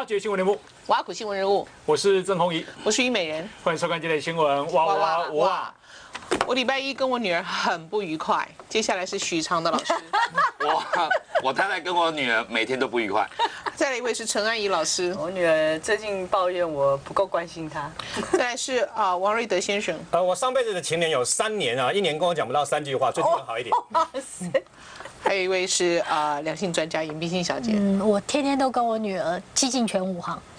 挖掘新闻人物，挖苦新闻人物，我是郑红怡，我是虞美人。欢迎收看今天的新闻。哇哇哇！我礼拜一跟我女儿很不愉快，接下来是许昌的老师，我我太太跟我女儿每天都不愉快。再来一位是陈安怡老师，我女儿最近抱怨我不够关心她。再来是啊王瑞德先生，呃，我上辈子的情人有三年啊，一年跟我讲不到三句话，最近好一点。哇塞！还有一位是啊两性专家尹冰心小姐，嗯，我天天都跟我女儿激进全五行。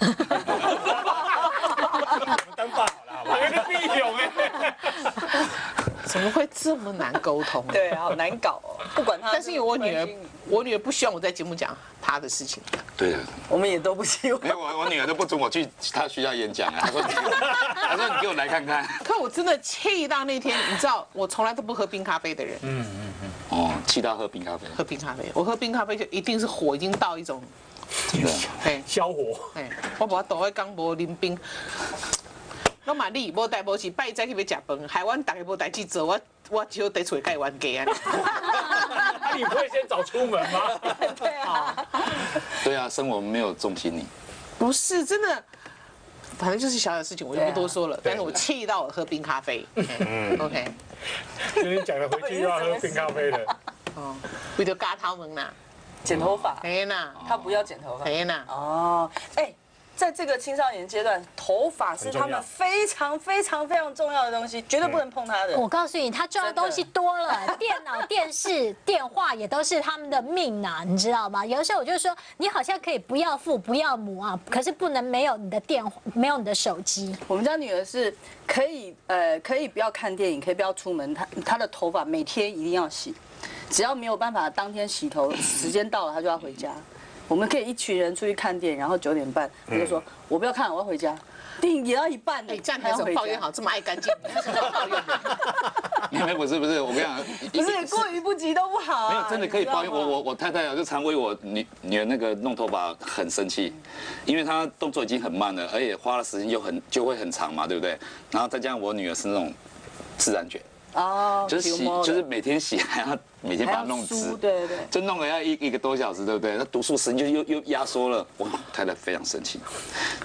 当爸好了，好吧？有点必勇哎。怎么会这么难沟通？对，好难搞哦。不管他，但是因为我女儿，我女儿不希望我在节目讲她的事情。对我们也都不希望。没有，我我女儿都不准我去她学校演讲啊。她说，她说你给我来看看。可我真的气到那天，你知道，我从来都不喝冰咖啡的人。嗯嗯嗯。哦，气到喝冰咖啡。喝冰咖啡，我喝冰咖啡就一定是火已经到一种，哎，消火。哎，我把倒在缸无淋冰。我嘛你无代无事，拜再去要食饭，海湾大家无代志做，我我只好在厝盖玩家 啊。那你不会先早出门吗？对啊，对啊，生活没有重心你。不是真的，反正就是小小事情，我就不多说了。但是我气到我喝冰咖啡。嗯，OK。今天讲了回去又要喝冰咖啡了。哦，为了嘎他们呐，剪头发。哎呐，他不要剪头发。哎呐。哦，哎。在这个青少年阶段，头发是他们非常非常非常重要的东西，绝对不能碰它的。我告诉你，他重要的东西多了，电脑、电视、电话也都是他们的命呐，你知道吗？有的时候我就说，你好像可以不要父不要母啊，可是不能没有你的电话，没有你的手机。我们家女儿是可以，呃，可以不要看电影，可以不要出门，她她的头发每天一定要洗，只要没有办法当天洗头，时间到了她就要回家。我们可以一群人出去看电影，然后九点半他就说：“我不要看，我要回家。”电影演到一半，哎，这样还是抱怨好，这么爱干净，抱怨。没有，不是不是，我跟你讲，不是过于不及都不好。没有，真的可以抱怨。我我我太太啊，就常为我女女儿那个弄头发很生气，因为她动作已经很慢了，而且花的时间又很就会很长嘛，对不对？然后再加上我女儿是那种自然卷。哦，就是洗，就是每天洗，还要每天把它弄直，对对对，就弄了要一一个多小时，对不对？那读书时间就又又压缩了，哇，太太非常生气，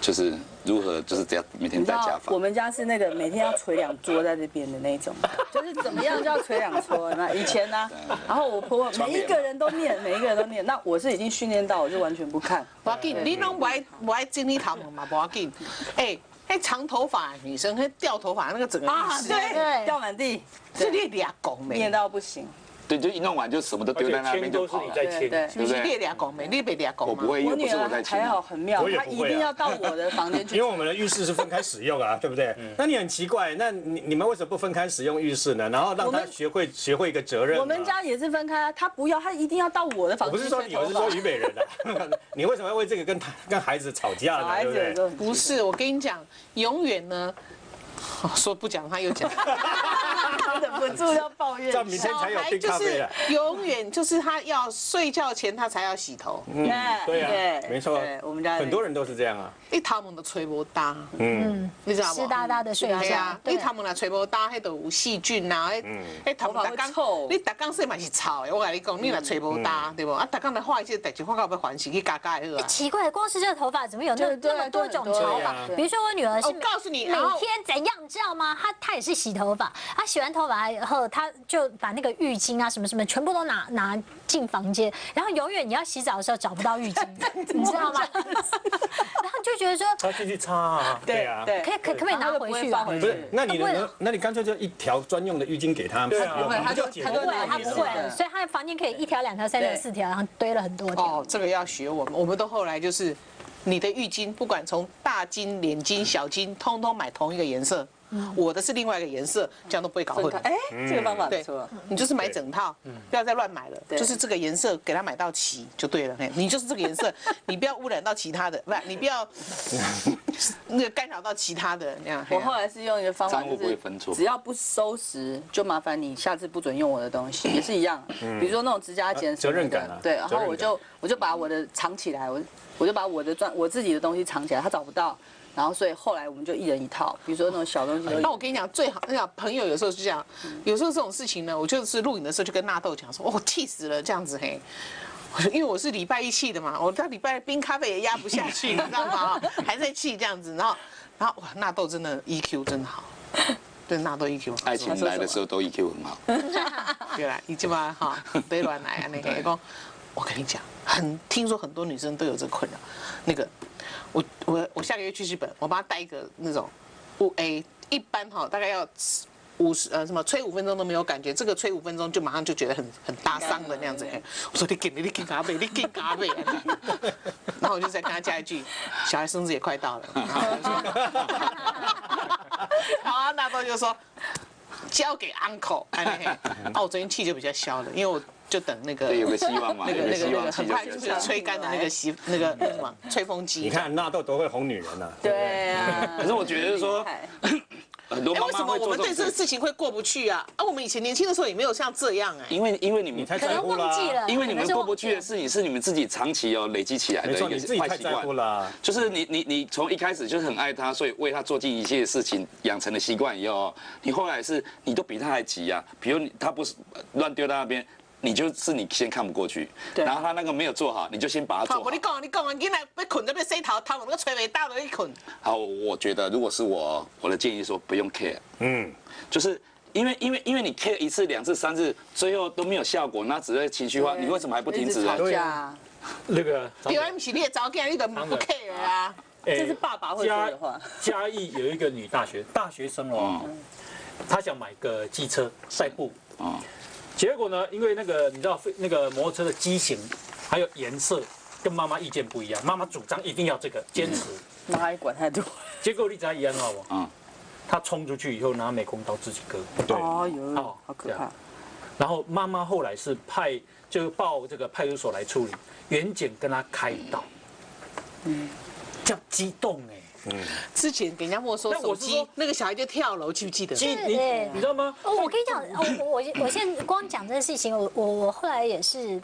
就是如何就是这样每天戴假发。我们家是那个每天要捶两桌在这边的那种，就是怎么样就要捶两桌。那以前呢，然后我婆婆每一个人都念，每一个人都念，那我是已经训练到，我就完全不看。不要紧，你拢不爱不爱经历他们嘛，不要紧，哎。哎，长头发女生，那掉头发那个整个啊，对，掉满地，是裂俩拱没，念到不行。对，就一弄完就什么都丢在那边，都是你在签，对不对？裂俩拱没，裂被俩拱我不会，因为不是我在签。还好很妙，他一定要到我的房间去。因为我们的浴室是分开使用啊，对不对？那你很奇怪，那你你们为什么不分开使用浴室呢？然后让他学会学会一个责任。我们家也是分开，他不要，他一定要到我的房间。不是说你，我是说虞美人啊。你为什么要为这个跟他跟孩子吵架呢？对不对？不是，我跟你讲，永远呢。说不讲，他又讲，忍不住要抱怨。明天才有冰咖啡永远就是他要睡觉前他才要洗头。嗯，对啊，没错，我们家很多人都是这样啊。一他们的吹波搭，嗯，你知道吗？湿哒哒的睡觉。一他们的吹波搭，迄都有细菌呐，哎，头发会臭。你打刚睡嘛是臭的，我跟你讲，你来吹波搭，对不？啊，打刚来画一些代志，画到要还洗去嘎嘎的。奇怪，光是这个头发怎么有那那么多种头发？比如说我女儿是，我告诉你，每天怎样？知道吗？他他也是洗头发，他洗完头发以后，他就把那个浴巾啊什么什么全部都拿拿进房间，然后永远你要洗澡的时候找不到浴巾，你知道吗？然后就觉得说他继续擦啊，对啊，对可以可可不可以拿回去啊？不是，那你呢？那你干脆就一条专用的浴巾给他，对啊，他就他不会，他不会，所以他的房间可以一条、两条、三条、四条，然后堆了很多条。哦，这个要学我们，我们都后来就是。你的浴巾不管从大巾、脸巾、小巾，通通买同一个颜色。我的是另外一个颜色，这样都不会搞混。哎，这个方法对错。你就是买整套，不要再乱买了。就是这个颜色给他买到齐就对了。嘿，你就是这个颜色，你不要污染到其他的，不，你不要 那个干扰到其他的那样。我后来是用一个方法，就是只要不收拾，就麻烦你下次不准用我的东西，也是一样。比如说那种指甲剪，责任感对，然后我就我就把我的藏起来，我。我就把我的专我自己的东西藏起来，他找不到，然后所以后来我们就一人一套，比如说那种小东西。那我跟你讲，最好那个朋友有时候是这样，有时候这种事情呢，我就是录影的时候就跟纳豆讲说，我气死了这样子嘿，因为我是礼拜一气的嘛，我到礼拜冰咖啡也压不下去，你知道吗？还在气这样子，然后然后哇，纳豆真的 EQ 真的好，对纳豆 EQ 好。爱情来的时候都 EQ 很好。对啦，你基本上哈，别乱来啊，那个讲，我跟你讲，很听说很多女生都有这困扰。那个，我我我下个月去日本，我帮她带一个那种，五 A，一般哈大概要五十呃什么吹五分钟都没有感觉，这个吹五分钟就马上就觉得很很搭伤的那样子。哎我说你给你你给咖啡，你给咖啡。然后我就再跟他加一句，小孩生日也快到了。然后我就说 然后那豆就说。交给 uncle，哦，我昨天气就比较消了，因为我就等那个对，有个希望嘛，那个那个有个希望很快就就是吹干的那个吸那个那什么吹风机。你看纳豆多会哄女人呐。对啊。可是我觉得说 很多妈为什么我们对这个事，情会过不去啊？啊，我们以前年轻的时候也没有像这样哎。因为因为你们太。忘记了，因为你们过不去的事情是你们自己长期哦累积起来的一你自个坏习己太在乎惯。就是你你你从一开始就是很爱他，所以为他做尽一切事情，养成了习惯以后哦，你后来是你都比他还急啊。比如你他不是乱丢到那边，你就是你先看不过去，对然后他那个没有做好，你就先把它，做好我你。讲你讲啊，你来被捆在被塞头头，那个吹尾大的一捆。好，我觉得如果是我，我的建议说不用 care，嗯，就是因为因为因为你 care 一次、两次、三次，最后都没有效果，那只会情绪化。你为什么还不停止啊？吵架，那个有 M 系列早给你的不 care 啊。哎这是爸爸会说的话。嘉义有一个女大学大学生哦，她想买个机车赛步，哦，结果呢，因为那个你知道那个摩托车的机型还有颜色跟妈妈意见不一样，妈妈主张一定要这个，坚持。妈还管太多。结果你知道一样好不？嗯，他冲出去以后拿美工刀自己割，对。哦哟哦，好可怕。然后妈妈后来是派就报这个派出所来处理，原检跟他开刀，嗯，叫激动哎，之前给人家没收手机那个小孩就跳楼，记不记得？记得你你知道吗？哦，我跟你讲，哦我我我现在光讲这个事情，我我我后来也是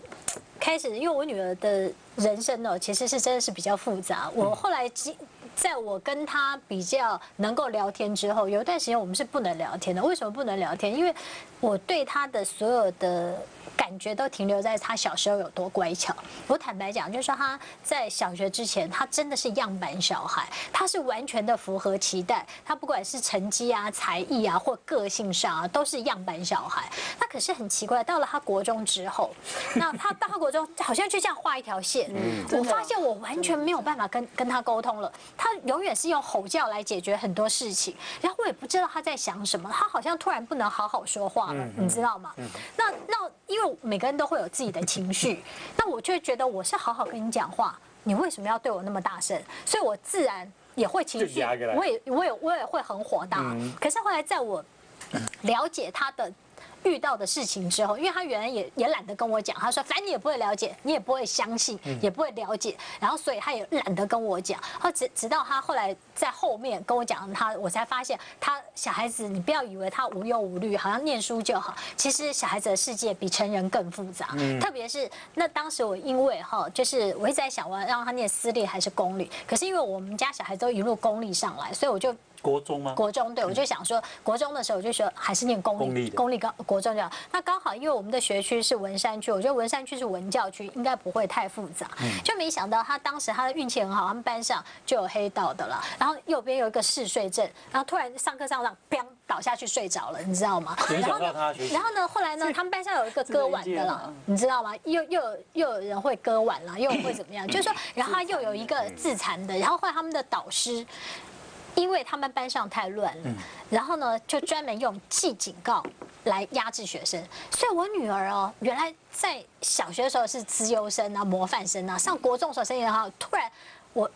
开始，因为我女儿的人生呢，其实是真的是比较复杂。我后来经在我跟他比较能够聊天之后，有一段时间我们是不能聊天的。为什么不能聊天？因为我对他的所有的。感觉都停留在他小时候有多乖巧。我坦白讲，就是说他在小学之前，他真的是样板小孩，他是完全的符合期待。他不管是成绩啊、才艺啊，或个性上啊，都是样板小孩。那可是很奇怪，到了他国中之后，那他到他国中好像就这样画一条线。我发现我完全没有办法跟跟他沟通了。她永远是用吼叫来解决很多事情，然后我也不知道他在想什么。他好像突然不能好好说话了，你知道吗？那那因为每个人都会有自己的情绪，那我就会觉得我是好好跟你讲话，你为什么要对我那么大声？所以我自然也会情绪我也我也我也会很火大。可是后来在我了解他的。遇到的事情之后，因为他原来也也懒得跟我讲，他说反正你也不会了解，你也不会相信，也不会了解，然后所以他也懒得跟我讲。然后直直到他后来在后面跟我讲他，我才发现他小孩子，你不要以为他无忧无虑，好像念书就好，其实小孩子的世界比成人更复杂。特别是那当时我因为哈，就是我一直在想我要让他念私立还是公立，可是因为我们家小孩都一路公立上来，所以我就国中吗？国中对，我就想说，国中的时候我就说还是念公立，公立高国中就好。那刚好因为我们的学区是文山区，我觉得文山区是文教区，应该不会太复杂。就没想到他当时他的运气很好，他们班上就有黑道的了，然后右边有一个嗜睡症，然后突然上课上上，砰倒下去睡着了，你知道吗？然后呢到他学习然后呢，后来呢，他们班上有一个割腕的了，你知道吗？又又有又有人会割腕了，又会怎么样？就是说，然后他又有一个自残的，然后后来他们的导师。因为他们班上太乱了，然后呢，就专门用记警告来压制学生。所以我女儿哦，原来在小学的时候是资优生啊、模范生啊，上国中的时候成绩很好，突然我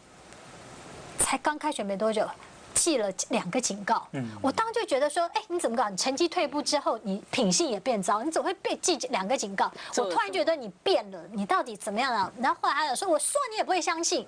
才刚开学没多久。记了两个警告，我当时就觉得说，哎，你怎么搞？你成绩退步之后，你品性也变糟，你怎么会被记两个警告？我突然觉得你变了，你到底怎么样了？然后后来他有说，我说你也不会相信。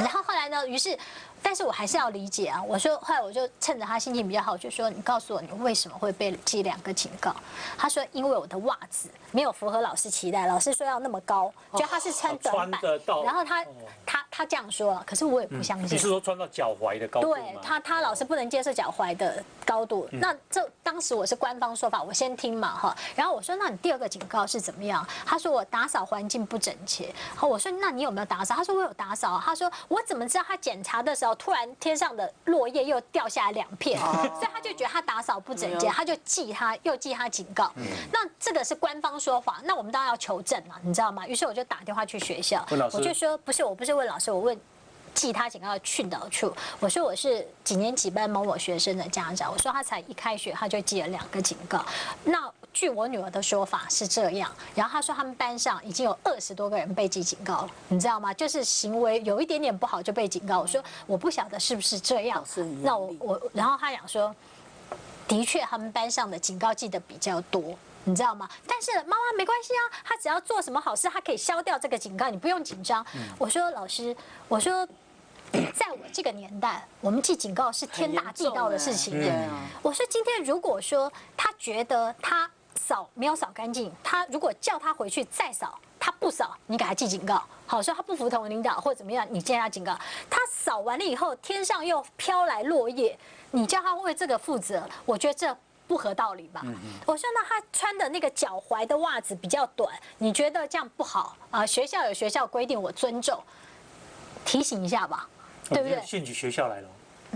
然后后来呢？于是，但是我还是要理解啊。我说，后来我就趁着他心情比较好，就说：“你告诉我，你为什么会被记两个警告？”他说：“因为我的袜子没有符合老师期待，老师说要那么高，就他是穿短版穿得到，然后他哦他他这样说，可是我也不相信你是。说穿到脚踝的高度吗？对他，他老是不能接受脚踝的高度。那这当时我是官方说法，我先听嘛哈。然后我说，那你第二个警告是怎么样？他说我打扫环境不整洁。好，我说那你有没有打扫？他说我有打扫。他说我怎么知道他检查的时候突然天上的落叶又掉下来两片，所以他就觉得他打扫不整洁，他就记他又记他警告。那这个是官方说法，那我们当然要求证了，你知道吗？于是我就打电话去学校，我就说不是，我不是问老师，我问记他警告的训导处。我说我是几年几班某某学生的家长，我说他才一开学他就记了两个警告。那据我女儿的说法是这样，然后她说他们班上已经有二十多个人被记警告了，你知道吗？就是行为有一点点不好就被警告。我说我不晓得是不是这样那我我然后她讲说。的确，他们班上的警告记得比较多，你知道吗？但是妈妈没关系啊，他只要做什么好事，他可以消掉这个警告，你不用紧张。我说老师，我说。在我这个年代，我们记警告是天大地道的事情。啊，我说今天如果说他觉得他扫没有扫干净，他如果叫他回去再扫，他不扫，你给他记警告。好，说他不服从领导或者怎么样，你记他警告。他扫完了以后，天上又飘来落叶，你叫他为这个负责，我觉得这。不合道理吧？嗯我说那他穿的那个脚踝的袜子比较短，你觉得这样不好啊？学校有学校规定，我尊重，提醒一下吧，对不对？兴趣学校来了。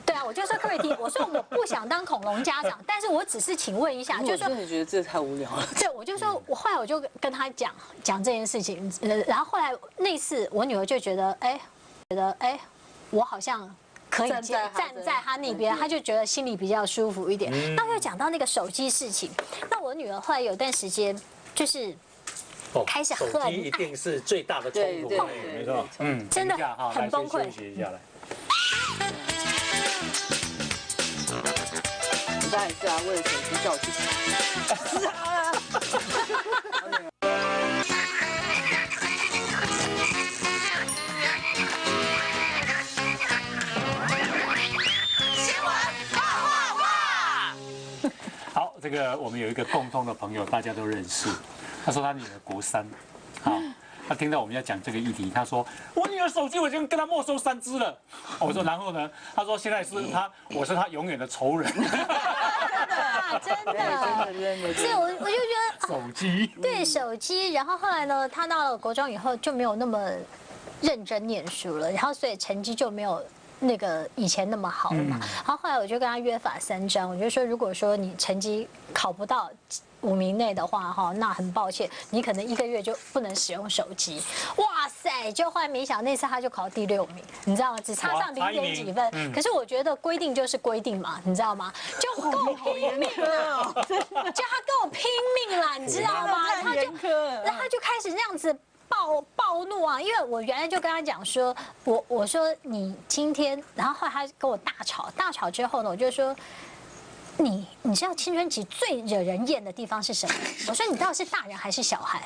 对啊，我就说可以提？我说我不想当恐龙家长，但是我只是请问一下，就是说我真的觉得这太无聊了。对，我就说，我后来我就跟他讲讲这件事情，呃，然后后来那次我女儿就觉得，哎，觉得哎，我好像可以站在他的站在他那边，她就觉得心里比较舒服一点。那又讲到那个手机事情，那我女儿后来有段时间就是哦开始手很机一定是最大的冲突。没错，嗯，真的很崩溃休息一下来。你当然是啊，为了手机叫我去洗。好，这个我们有一个共同的朋友，大家都认识。他说他女儿国三，好，他听到我们要讲这个议题，他说我女儿手机我已经跟他没收三只了。我说然后呢？他说现在是他，我是他永远的仇人。真的，真的所以我我就觉得。手机，对手机，然后后来呢，他到了国中以后就没有那么认真念书了，然后所以成绩就没有那个以前那么好了嘛。然后后来我就跟他约法三章，我就说，如果说你成绩考不到。五名内的话，哈，那很抱歉，你可能一个月就不能使用手机。哇塞！就后来没想到那次他就考第六名，你知道吗？只差上零点几分。嗯可是我觉得规定就是规定嘛，你知道吗？就够拼命了，就他跟我拼命了，你知道吗？太他就严苛然后他就开始那样子暴暴怒啊，因为我原来就跟他讲说，我我说你今天，然后后来他跟我大吵，大吵之后呢，我就说。你你知道青春期最惹人厌的地方是什么？我说你到底是大人还是小孩？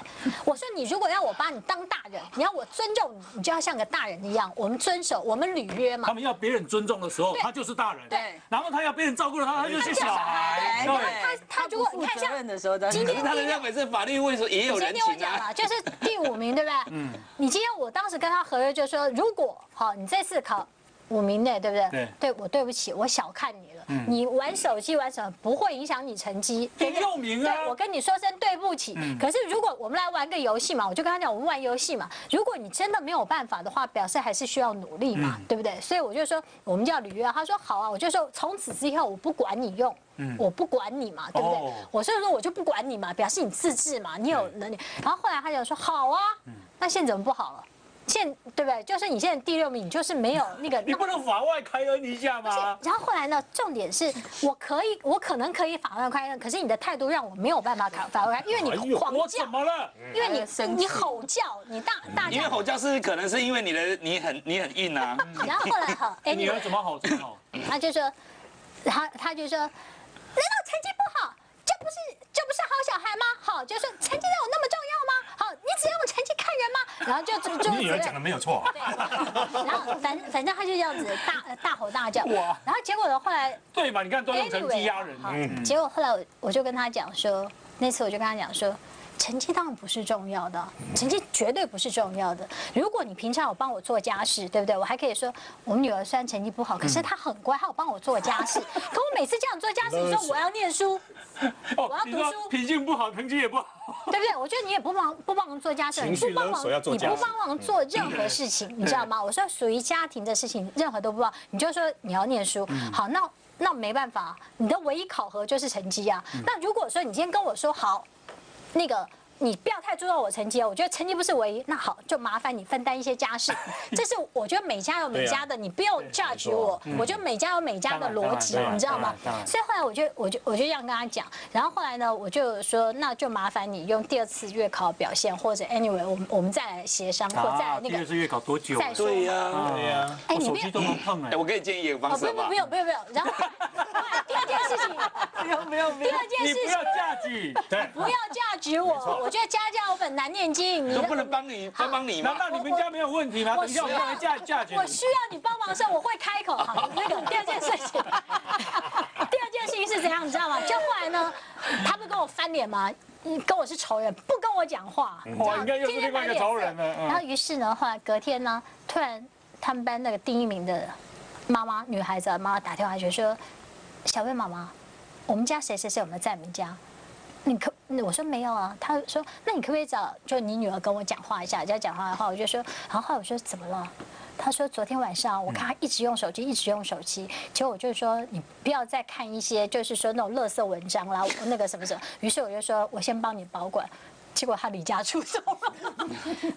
我说你如果要我把你当大人，你要我尊重你，你就要像个大人一样，我们遵守，我们履约嘛他。们要别人尊重的时候，他就是大人；对然后他要别人照顾的他，他就是小孩。对对，他他如果你看负责像任的时候，今天他人家每次法律问说也有人情啊。听我讲了，就是第五名，对不对？嗯。你今天我当时跟他合约就说，如果好，你这次考五名内，对不对？对对我对不起，我小看你了。你玩手机玩什么不会影响你成绩？第六名啊对，我跟你说声对不起。可是如果我们来玩个游戏嘛，我就跟他讲，我们玩游戏嘛。如果你真的没有办法的话，表示还是需要努力嘛，对不对？所以我就说，我们就要履约啊。他说好啊，我就说从此之后我不管你用，我不管你嘛，对不对哦？我所以说我就不管你嘛，表示你自制嘛，你有能力。然后后来他就说好啊，那现在怎么不好了？现对不对？就是你现在第六名，你就是没有那个。你不能法外开恩一下吗？然后后来呢？重点是我可以，我可能可以法外开恩，可是你的态度让我没有办法法法外开，因为哎你狂叫呦我怎，么了？因为你生你吼叫，你大大叫。因为吼叫是可能是因为你的你很你很硬啊。然后后来 哈，哎，女儿怎么吼怎么吼？他就说，他他就说，难道成绩不好，就不是这不是好小孩吗？好，就是成绩有那么重要吗？好，你只用成绩看人吗？然后就就就你女儿讲的没有错。对，然后反反正他就这样子大大吼大叫，哇然后结果呢，后来对嘛？你看都用成绩压人。好嗯，结果后来我我就跟他讲说，那次我就跟他讲说，成绩当然不是重要的，成绩绝对不是重要的。如果你平常有帮我做家事，对不对？我还可以说，我们女儿虽然成绩不好，可是她很乖，她有帮我做家事。可我每次叫你做家事，你说我要念书，我要读书，脾气不好，成绩也不好。对不对？我觉得你也不帮不帮忙做家事，你不帮忙，你不帮忙做任何事情，你知道吗？我说属于家庭的事情，任何都不帮，你就说你要念书。好，那那没办法，你的唯一考核就是成绩啊。那如果说你今天跟我说好，那个。你不要太注重我成绩哦，我觉得成绩不是唯一。那好，就麻烦你分担一些家事。这是我觉得每家有每家的，你不用 judge 我。我觉得每家有每家的逻辑你知道吗所以后来我就我就我就这样跟他讲，然后后来呢，我就说那就麻烦你用第二次月考表现，或者 anyway，我们我们再来协商，或者再来那个第二次月考多久？再说。对呀，对呀，哎，你不要我手机都能碰哎哎，。我给你建议一个方哦，式好不不用不？用不用不用，然后 第二件事情，不用不用不用，第二件事情你不要架举，对，不要价值我，我觉得家教我本难念经，你都不能帮你帮帮你吗难？道你们家没有问题吗？我等一下我们来架架举。我需要你帮忙的时候，我会开口。好，那个第二件事情，第二件事情是怎样，你知道吗？就后来呢，他不是跟我翻脸吗？嗯跟我是仇人，不跟我讲话，你知道吗哇应该又是另外一个仇人了嗯然后于是呢，后来隔天呢，突然他们班那个第一名的妈妈，女孩子的妈妈打电话去说：“小薇妈妈，我们家谁谁谁有没有在你们家？”你可我说没有啊，他说那你可不可以找就你女儿跟我讲话一下，要讲话的话，我就说，然后后来我说怎么了？他说昨天晚上我看他一直用手机，一直用手机，结果我就说你不要再看一些就是说那种垃圾文章啦，那个什么什么，于是我就说我先帮你保管，结果他离家出走了，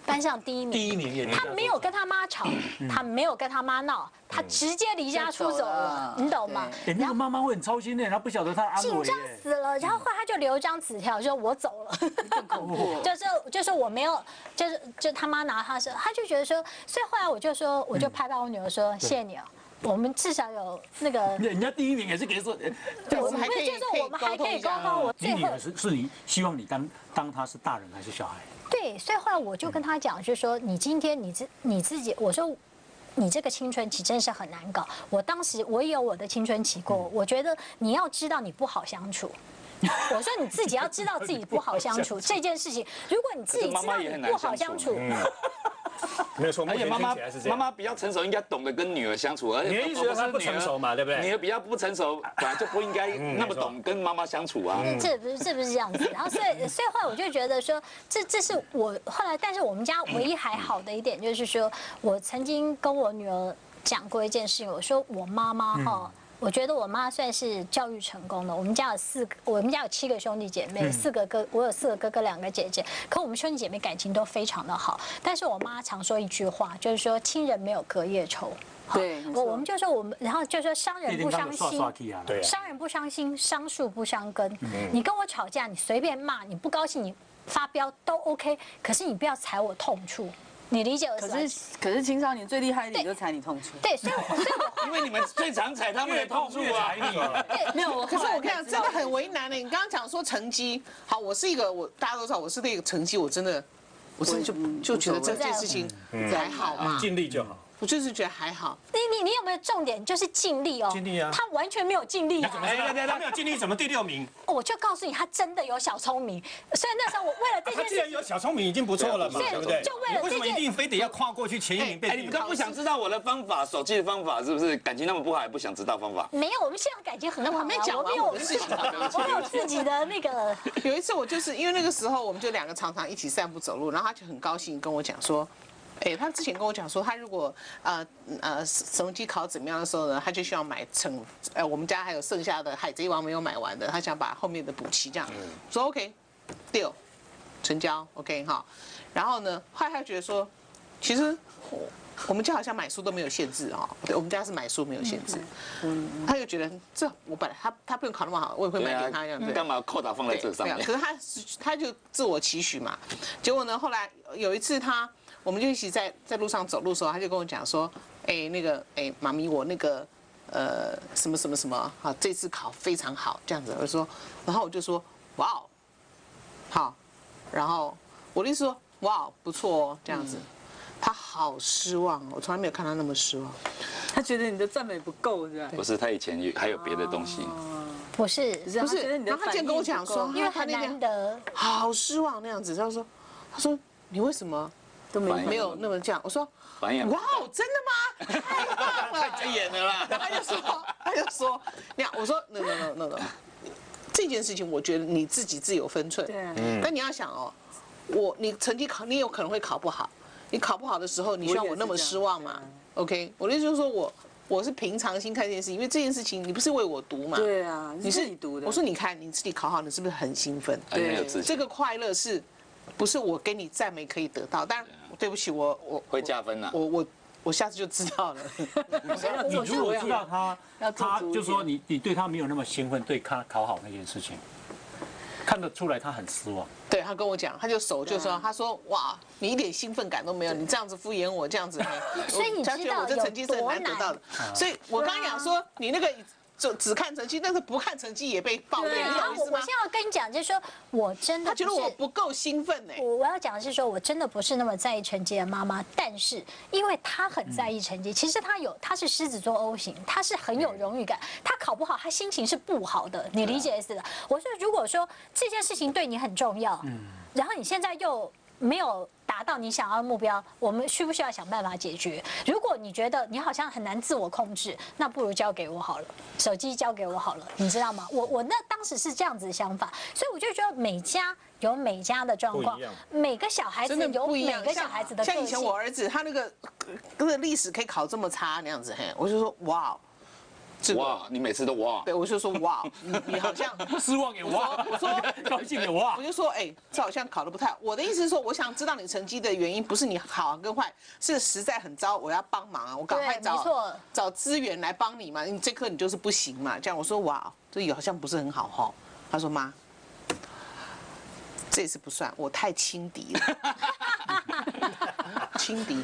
班 上第一名，第一名也他没有跟他妈吵，他没有跟他妈闹，他直接离家出走了，你懂吗？哎，那个妈妈会很操心的，她不晓得她安危紧张。死了，然后后来他就留一张纸条，说我走了，更恐怖，就是就是我没有，就是就他妈拿他说，他就觉得说，所以后来我就说，我就拍拍我女儿说，谢谢你啊，我们至少有那个，人家第一名也是给说，我们还可以就是我们还可以沟通，我最后你女是是你希望你当当他是大人还是小孩？对，所以后来我就跟他讲，就是说你今天你自你自己，我说。你这个青春期真是很难搞。我当时我也有我的青春期过，我觉得你要知道你不好相处。我说你自己要知道自己不好相处 这件事情，如果你自己知道你不好相处，没有错，而且妈妈。妈妈比较成熟，应该懂得跟女儿相处。而且你的意思是她不成熟嘛对不对女儿比较不成熟，本来就不应该那么懂跟妈妈相处啊。这不是这不是这样子。然后所以所以后来我就觉得说，这这是我后来，但是我们家唯一还好的一点就是说，我曾经跟我女儿讲过一件事情，我说我妈妈哈。我觉得我妈算是教育成功的。我们家有四个，我们家有七个兄弟姐妹，四个哥，我有四个哥哥，两个姐姐。可我们兄弟姐妹感情都非常的好。但是我妈常说一句话，就是说亲人没有隔夜仇。对我我们就说我们，然后就说伤人不伤心。伤人不伤心，伤树不伤根。你跟我吵架，你随便骂，你不高兴你发飙都 OK，可是你不要踩我痛处，你理解我可意思吗？是可是青少年最厉害的点就是踩你痛处。对，所以我所以我 因为你们最常踩他们的痛处啊。没有，我可是我跟你讲，真的很为为难的。你刚刚讲说成绩，好，我是一个我大家都知道，我是那个成绩，我真的，我真的就嗯就觉得这件事情还好嘛，尽力就好。我就是觉得还好。你你你有没有重点就是尽力哦？尽力啊他完全没有尽力啊！哎，对对，他没有尽力，怎么第六名？我就告诉你，他真的有小聪明，所以那时候我为了这他件事情，既然有小聪明已经不错了嘛，对对不对？就为了你为什么一定非得要跨过去前一名被哎，第五你们都不想知道我的方法，手机的方法是不是？感情那么不好，还不想知道方法？没有，我们现在感情很好啊，我还没讲完我们有我的事情我们有自己的那个，有一次我就是因为那个时候我们就两个常常一起散步走路，然后他就很高兴跟我讲说。哎，他之前跟我讲说，他如果呃呃成绩考怎么样的时候呢，他就需要买成呃我们家还有剩下的《海贼王》没有买完的，他想把后面的补齐这样。说 OK，六成交 OK 哈。然后呢，后来他觉得说，其实我我们家好像买书都没有限制哦，对，我们家是买书没有限制。嗯，他就觉得这我本来他他不用考那么好，我也会买给他这样。子你干嘛扣打放在这上面？可是他他就自我期许嘛，结果呢，后来有一次他，我们就一起在在路上走路的时候，他就跟我讲说，哎，那个哎，妈咪，我那个呃什么什么什么，好，这次考非常好，这样子，我说，然后我就说，哇哦，好，然后我的意思说，哇哦，不错哦，这样子。他好失望哦，我从来没有看他那么失望。他觉得你的赞美不够，是吧？不是，他以前有还有别的东西。不是，不是然后他竟然跟我讲说因为很他那天难得。好失望那样子。他说，他说你为什么都没没有那么这样？我说，反应哇，真的吗？太棒了！太演了啦。然后他就说，他就说，那样我说，no no no no no，这件事情我觉得你自己自有分寸。对啊但你要想哦，我你成绩考，你有可能会考不好，你考不好的时候，你希望我那么失望吗？OK，我的意思就是说我我是平常心看这件事情，因为这件事情你不是为我读嘛？对啊，你是你读的。我说你看你自己考好，你是不是很兴奋？很有自信这个快乐是，不是我给你赞美可以得到？当然，对不起，我我会加分啊。我我我下次就知道了。你如果知道他他就说你你对他没有那么兴奋，对他考好那件事情，看得出来他很失望。对他跟我讲，他就手就说，他说哇，你一点兴奋感都没有，你这样子敷衍我，这样子，所以你知道我这成绩是很难得到的，所以我刚刚讲说你那个就只看成绩，但是不看成绩也被抱怨，然后我我现？在要跟你讲，就是说我真的他觉得我不够兴奋呢。我我要讲的是说，我真的不是那么在意成绩的妈妈，但是因为她很在意成绩，其实她有她是狮子座 O 型，她是很有荣誉感，她考不好，她心情是不好的，你理解意思的？我说如果说这件事情对你很重要，然后你现在又没有达到你想要的目标，我们需不需要想办法解决？如果你觉得你好像很难自我控制，那不如交给我好了，手机交给我好了，你知道吗？我我那当时是这样子的想法，所以我就觉得每家有每家的状况每个小孩子有每个小孩子的像以前我。儿子，他那个那个历史可以考这么差那样子，嘿，我就说哇，这个，哇，你每次都哇，对，我就说哇，你你好像 失望也哇，我说高兴 也哇我。就说，哎、这好像考得不太好。我的意思是说，我想知道你成绩的原因，不是你好跟坏，是实在很糟，我要帮忙啊，我赶快找找资源来帮你嘛。你这科你就是不行嘛，这样我说哇，这也好像不是很好哈。他说妈，这次不算，我太轻敌了。轻敌，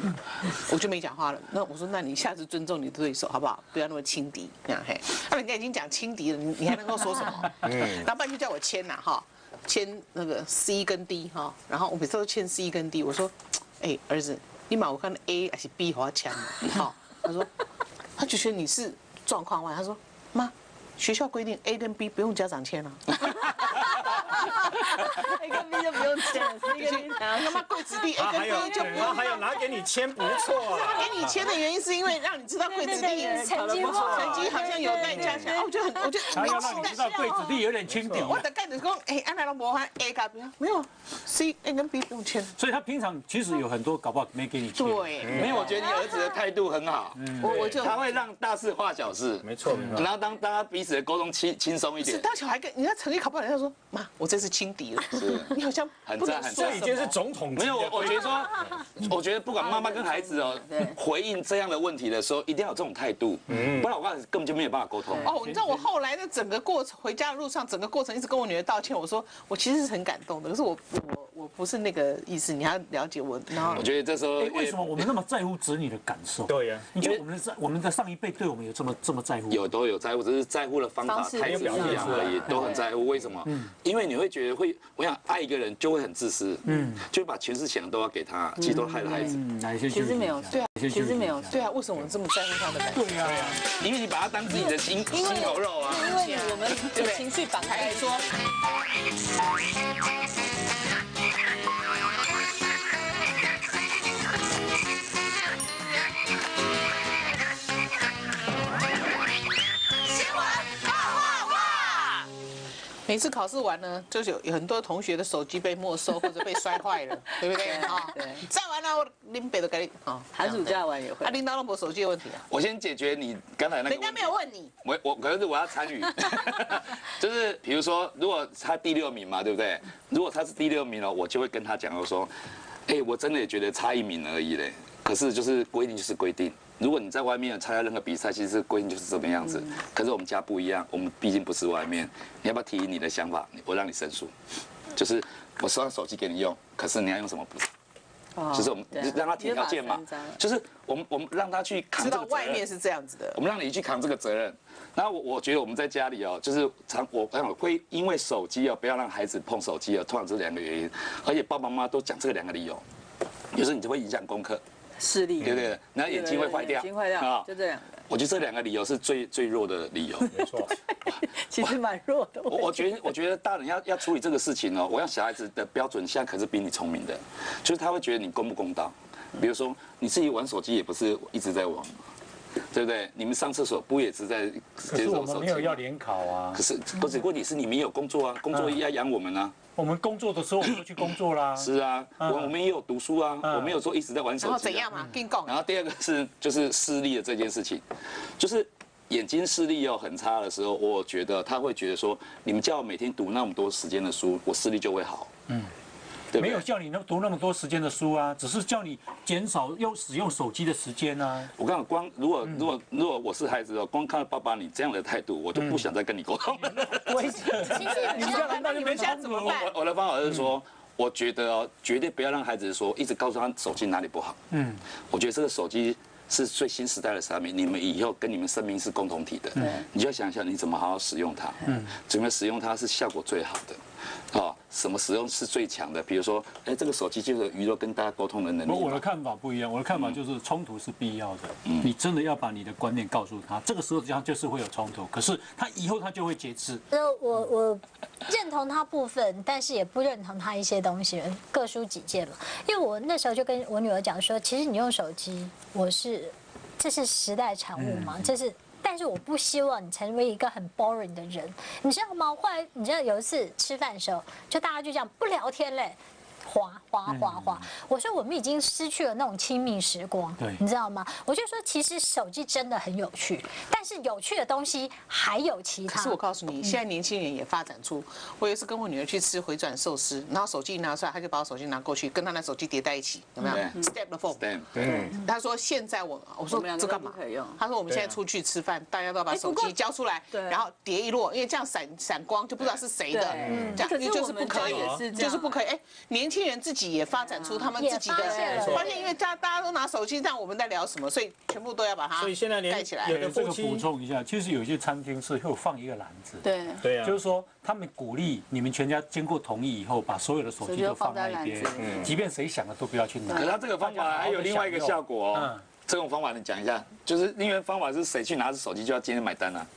我就没讲话了。那我说，那你下次尊重你的对手好不好？不要那么轻敌，这样嘿。那人家已经讲轻敌了，你你还能够说什么？嗯，然后半就叫我签呐哈，签那个 C 跟 D 哈。然后我每次都签 C 跟 D，我说，哎儿子，你把我看 A 还是 B 好签好？他说，他就觉得你是状况外。他说，妈，学校规定 A 跟 B 不用家长签啊。A 跟 B 就不用签了，C 跟 B 拿他妈贵子弟 A 跟他还有 B 就不他用 还有拿给你签，不错他啊。给你签的原因是因为让你知道贵子弟成绩不好成绩好像有待加强。啊我就很，我就他要让你知道贵子弟有点轻敌，我的概念是讲，哎，安排了魔幻 A 跟 B 没有 C A 跟 B 不用签。所以他平常其实有很多搞不好没给你签。对，没有，我觉得你儿子的态度很好，我我就他会让大事化小事，没错没错。然后当大家彼此的沟通轻轻松一是点，当小孩跟人家成绩考不好，人家说妈，我这是轻敌了，你好像很赞这已经是总统没有，我我觉得说，我觉得不管妈妈跟孩子哦，回应这样的问题的时候，一定要有这种态度，嗯不然我告诉你根本就没有办法沟通。哦，你知道我后来的整个过程，回家的路上，整个过程一直跟我女儿道歉。我说我其实是很感动的，可是我我我不是那个意思，你要了解我。然后我觉得这时候哎，为什么我们那么在乎子女的感受？对呀你觉得我们的上我们的上一辈对我们有这么这么在乎？有都有在乎，只是在乎的方法态度不一样而已，都很在乎。为什么？因为你会觉得会，我想爱一个人就会很自私，嗯，就会把全世界都要给他，其实都害了孩子。嗯，哪一些其实没有对啊，其实没有对啊，为什么我这么在乎他的感受？对啊，因为你把他当自己的心心头肉啊。因为我们有情绪绑还在说，每次考试完呢，就是有有很多同学的手机被没收或者被摔坏了，对不对？啊，对 再完了，我林北都给你啊，寒暑假玩也会啊，。领导都没手机的问题啊，我先解决你刚才那个。人家没有问你，我我可是我要参与，就是比如说，如果他第六名嘛，对不对？如果他是第六名了，我就会跟他讲，我说，哎，我真的也觉得差一名而已嘞。可是就是规定就是规定，如果你在外面参加任何比赛，其实规定就是这么样子。可是我们家不一样，我们毕竟不是外面，你要不要提你的想法？我让你申诉，就是我收上手机给你用，可是你要用什么补？就是我们让他提条件嘛。就是我们我们让他去扛知道这个责任。外面是这样子的。我，们让你去扛这个责任。然后我我觉得我们在家里哦，就是常我朋友会因为手机哦，不要让孩子碰手机哦，通常这两个原因，而且爸爸妈妈都讲这两个理由，有时候你就会影响功课，视力，对不对？然后眼睛会坏掉，眼睛坏掉啊，就这两个。我觉得这两个理由是最最弱的理由。没错，其实蛮弱的。我我觉得，我觉得大人要要处理这个事情哦，我让小孩子的标准现在可是比你聪明的，就是他会觉得你公不公道。比如说你自己玩手机也不是一直在玩，对不对？你们上厕所不也是在可是我们接手手机吗？没有要联考啊可，是不是问题是你们有工作啊，工作要养我们啊。我们工作的时候我们就去工作啦。是啊，我我们也有读书啊，嗯我没有说一直在玩手机、啊。然后怎样嘛？跟你讲然后第二个是就是视力的这件事情，就是眼睛视力又很差的时候，我觉得他会觉得说，你们叫我每天读那么多时间的书，我视力就会好。嗯，对对？没有叫你那读那么多时间的书啊，只是叫你减少用使用手机的时间啊。我跟你讲，光如果如果如果我是孩子哦，光看到爸爸你这样的态度，我就不想再跟你沟通了。为什么？你们家难道就没冲突怎么办我我的方法是说，我觉得哦，绝对不要让孩子说一直告诉他手机哪里不好。嗯，我觉得这个手机是最新时代的产品，你们以后跟你们生命是共同体的。你就要想一想你怎么好好使用它，嗯，怎么使用它是效果最好的。哦，什么使用是最强的？比如说，哎，这个手机就是娱乐跟大家沟通的能力。我我的看法不一样，我的看法就是冲突是必要的。嗯你真的要把你的观念告诉他，这个时候这样就是会有冲突，可是他以后他就会节制。呃，我我认同他部分，但是也不认同他一些东西，各抒己见嘛。因为我那时候就跟我女儿讲说，其实你用手机，我是这是时代产物嘛，这是。但是我不希望你成为一个很 boring 的人，你知道吗？后来你知道有一次吃饭的时候，就大家就这样不聊天嘞，滑滑滑滑。我说我们已经失去了那种亲密时光，对你知道吗？我就说其实手机真的很有趣，但是有趣的东西还有其他。可是我告诉你，现在年轻人也发展出，我有一次跟我女儿去吃回转寿司，然后手机一拿出来，她就把我手机拿过去，跟她的手机叠在一起，有没有？Step the phone。Stand 嗯，他说现在我我说这干嘛都不可以用他说我们现在出去吃饭，大家都要把手机交出来，对然后叠一摞，因为这样闪闪光就不知道是谁的对，这样就是不可以也是这样就是不可以。哎，年轻人自己也发展出他们自己的也发现发现，因为大家大家都拿手机，但我们在聊什么，所以全部都要把它所以现在连盖起来。这个的补充一下，其实有一些餐厅是会放一个篮子，对，对啊，就是说他们鼓励你们全家经过同意以后，把所有的手机都放在一边即便谁想的都不要去拿。可。是他这个方法还有另外一个效果哦。嗯。这种方法你讲一下，就是因为方法是谁去拿着手机就要今天买单啊？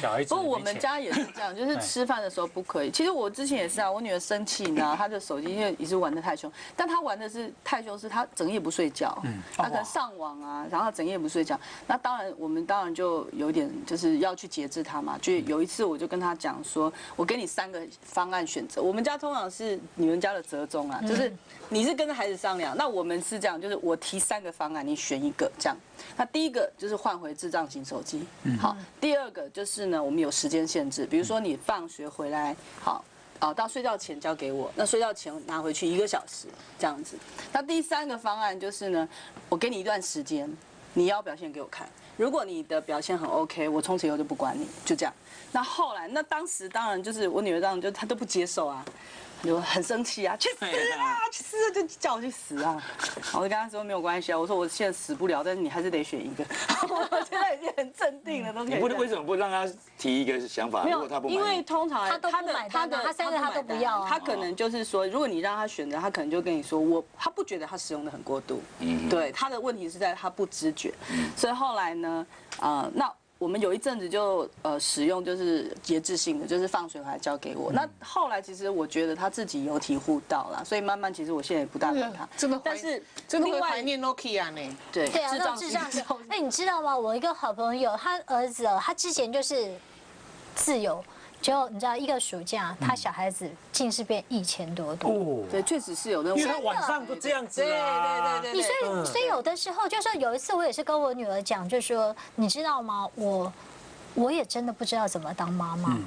小孩子不过我们家也是这样，就是吃饭的时候不可以。其实我之前也是啊，我女儿生气，你知道，她的手机因为也是玩的太凶，但她玩的是太凶，是她整夜不睡觉，嗯她可能上网啊，然后整夜不睡觉。那当然，我们当然就有点就是要去节制她嘛。就有一次我就跟她讲说，我给你三个方案选择。我们家通常是你们家的折中啊，就是你是跟着孩子商量，那我们是这样，就是我提三个方案，你选一个这样。那第一个就是换回智障型手机，好。第二个就是呢，我们有时间限制，比如说你放学回来，好。啊，到睡觉前交给我，那睡觉前拿回去一个小时这样子。那第三个方案就是呢，我给你一段时间，你要表现给我看。如果你的表现很 OK，我从此以后就不管你，就这样。那后来，那当时当然就是我女儿当然就她都不接受啊，就很生气啊，去死啊，去死啊，就叫我去死啊。我就跟他说没有关系啊，我说我现在死不了，但是你还是得选一个。我现在已经很镇定了，都可以你不。为什么不让他提一个想法？没有如果他不，因为通常他的买他的他三个他都不要啊他可能就是说，如果你让他选择，他可能就跟你说，我他不觉得他使用的很过度，嗯对，他的问题是在他不知觉，所以后来呢，呃，那。我们有一阵子就呃使用就是节制性的，就是放水回来交给我。那后来其实我觉得他自己有体悟到了，所以慢慢其实我现在也不大管他。真的会但是真的另外会怀念 Nokia 呢。对对啊，那种智障型的。哎，你知道吗？我一个好朋友，他儿子哦，他之前就是自由，结果你知道一个暑假，他小孩子近视变一千多度。哦，对，确实是有那种因为他晚上不这样子对啊。对对对你所以所以有的时候，就是说有一次我也是跟我女儿讲，就说你知道吗？我我也真的不知道怎么当妈妈。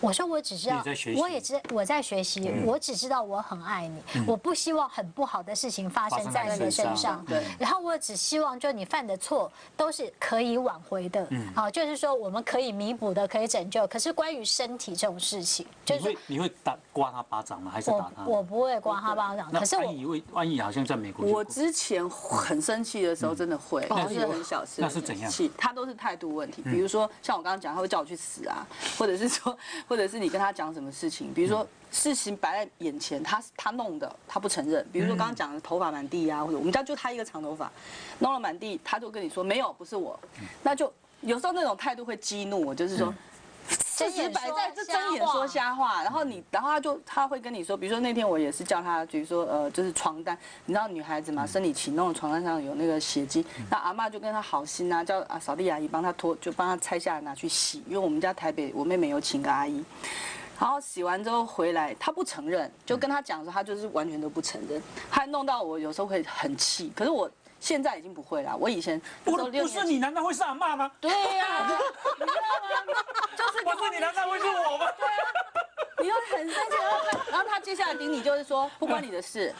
我说我只知道我也知我在学习，我只知道我很爱你，我不希望很不好的事情发生在你的身上。对然后我只希望，就你犯的错都是可以挽回的，啊，就是说我们可以弥补的，可以拯救。可是关于身体这种事情，就是说你会你会打刮他巴掌吗？还是打我他？我不会刮他巴掌，那可是我安怡为安怡好像在美国我之前很生气的时候，真的会，那就是是很小事。那是怎样气？他都是态度问题，比如说像我刚刚讲，他会叫我去死啊，或者是说或者是你跟他讲什么事情，比如说事情摆在眼前，他他弄的，他不承认。比如说刚刚讲的头发满地啊，或者我们家就他一个长头发，弄了满地，他就跟你说没有，不是我，那就有时候那种态度会激怒我，就是说。事实摆在这睁眼说瞎话，然后你，然后他就他会跟你说，比如说那天我也是叫他，比如说呃，就是床单，你知道女孩子嘛，生理期弄的床单上有那个血迹，那阿妈就跟他好心啊，叫啊扫地阿姨帮他拖，就帮他拆下来拿去洗，因为我们家台北我妹妹有请个阿姨，然后洗完之后回来，他不承认，就跟他讲说他就是完全都不承认，还弄到我有时候会很气，可是我。现在已经不会了，我以前不不是你，难道会是阿妈吗？对呀，你知道吗？就是不是你，难道会是我吗？对啊，你又很生气，然后他，然后他接下来顶你就是说不关你的事，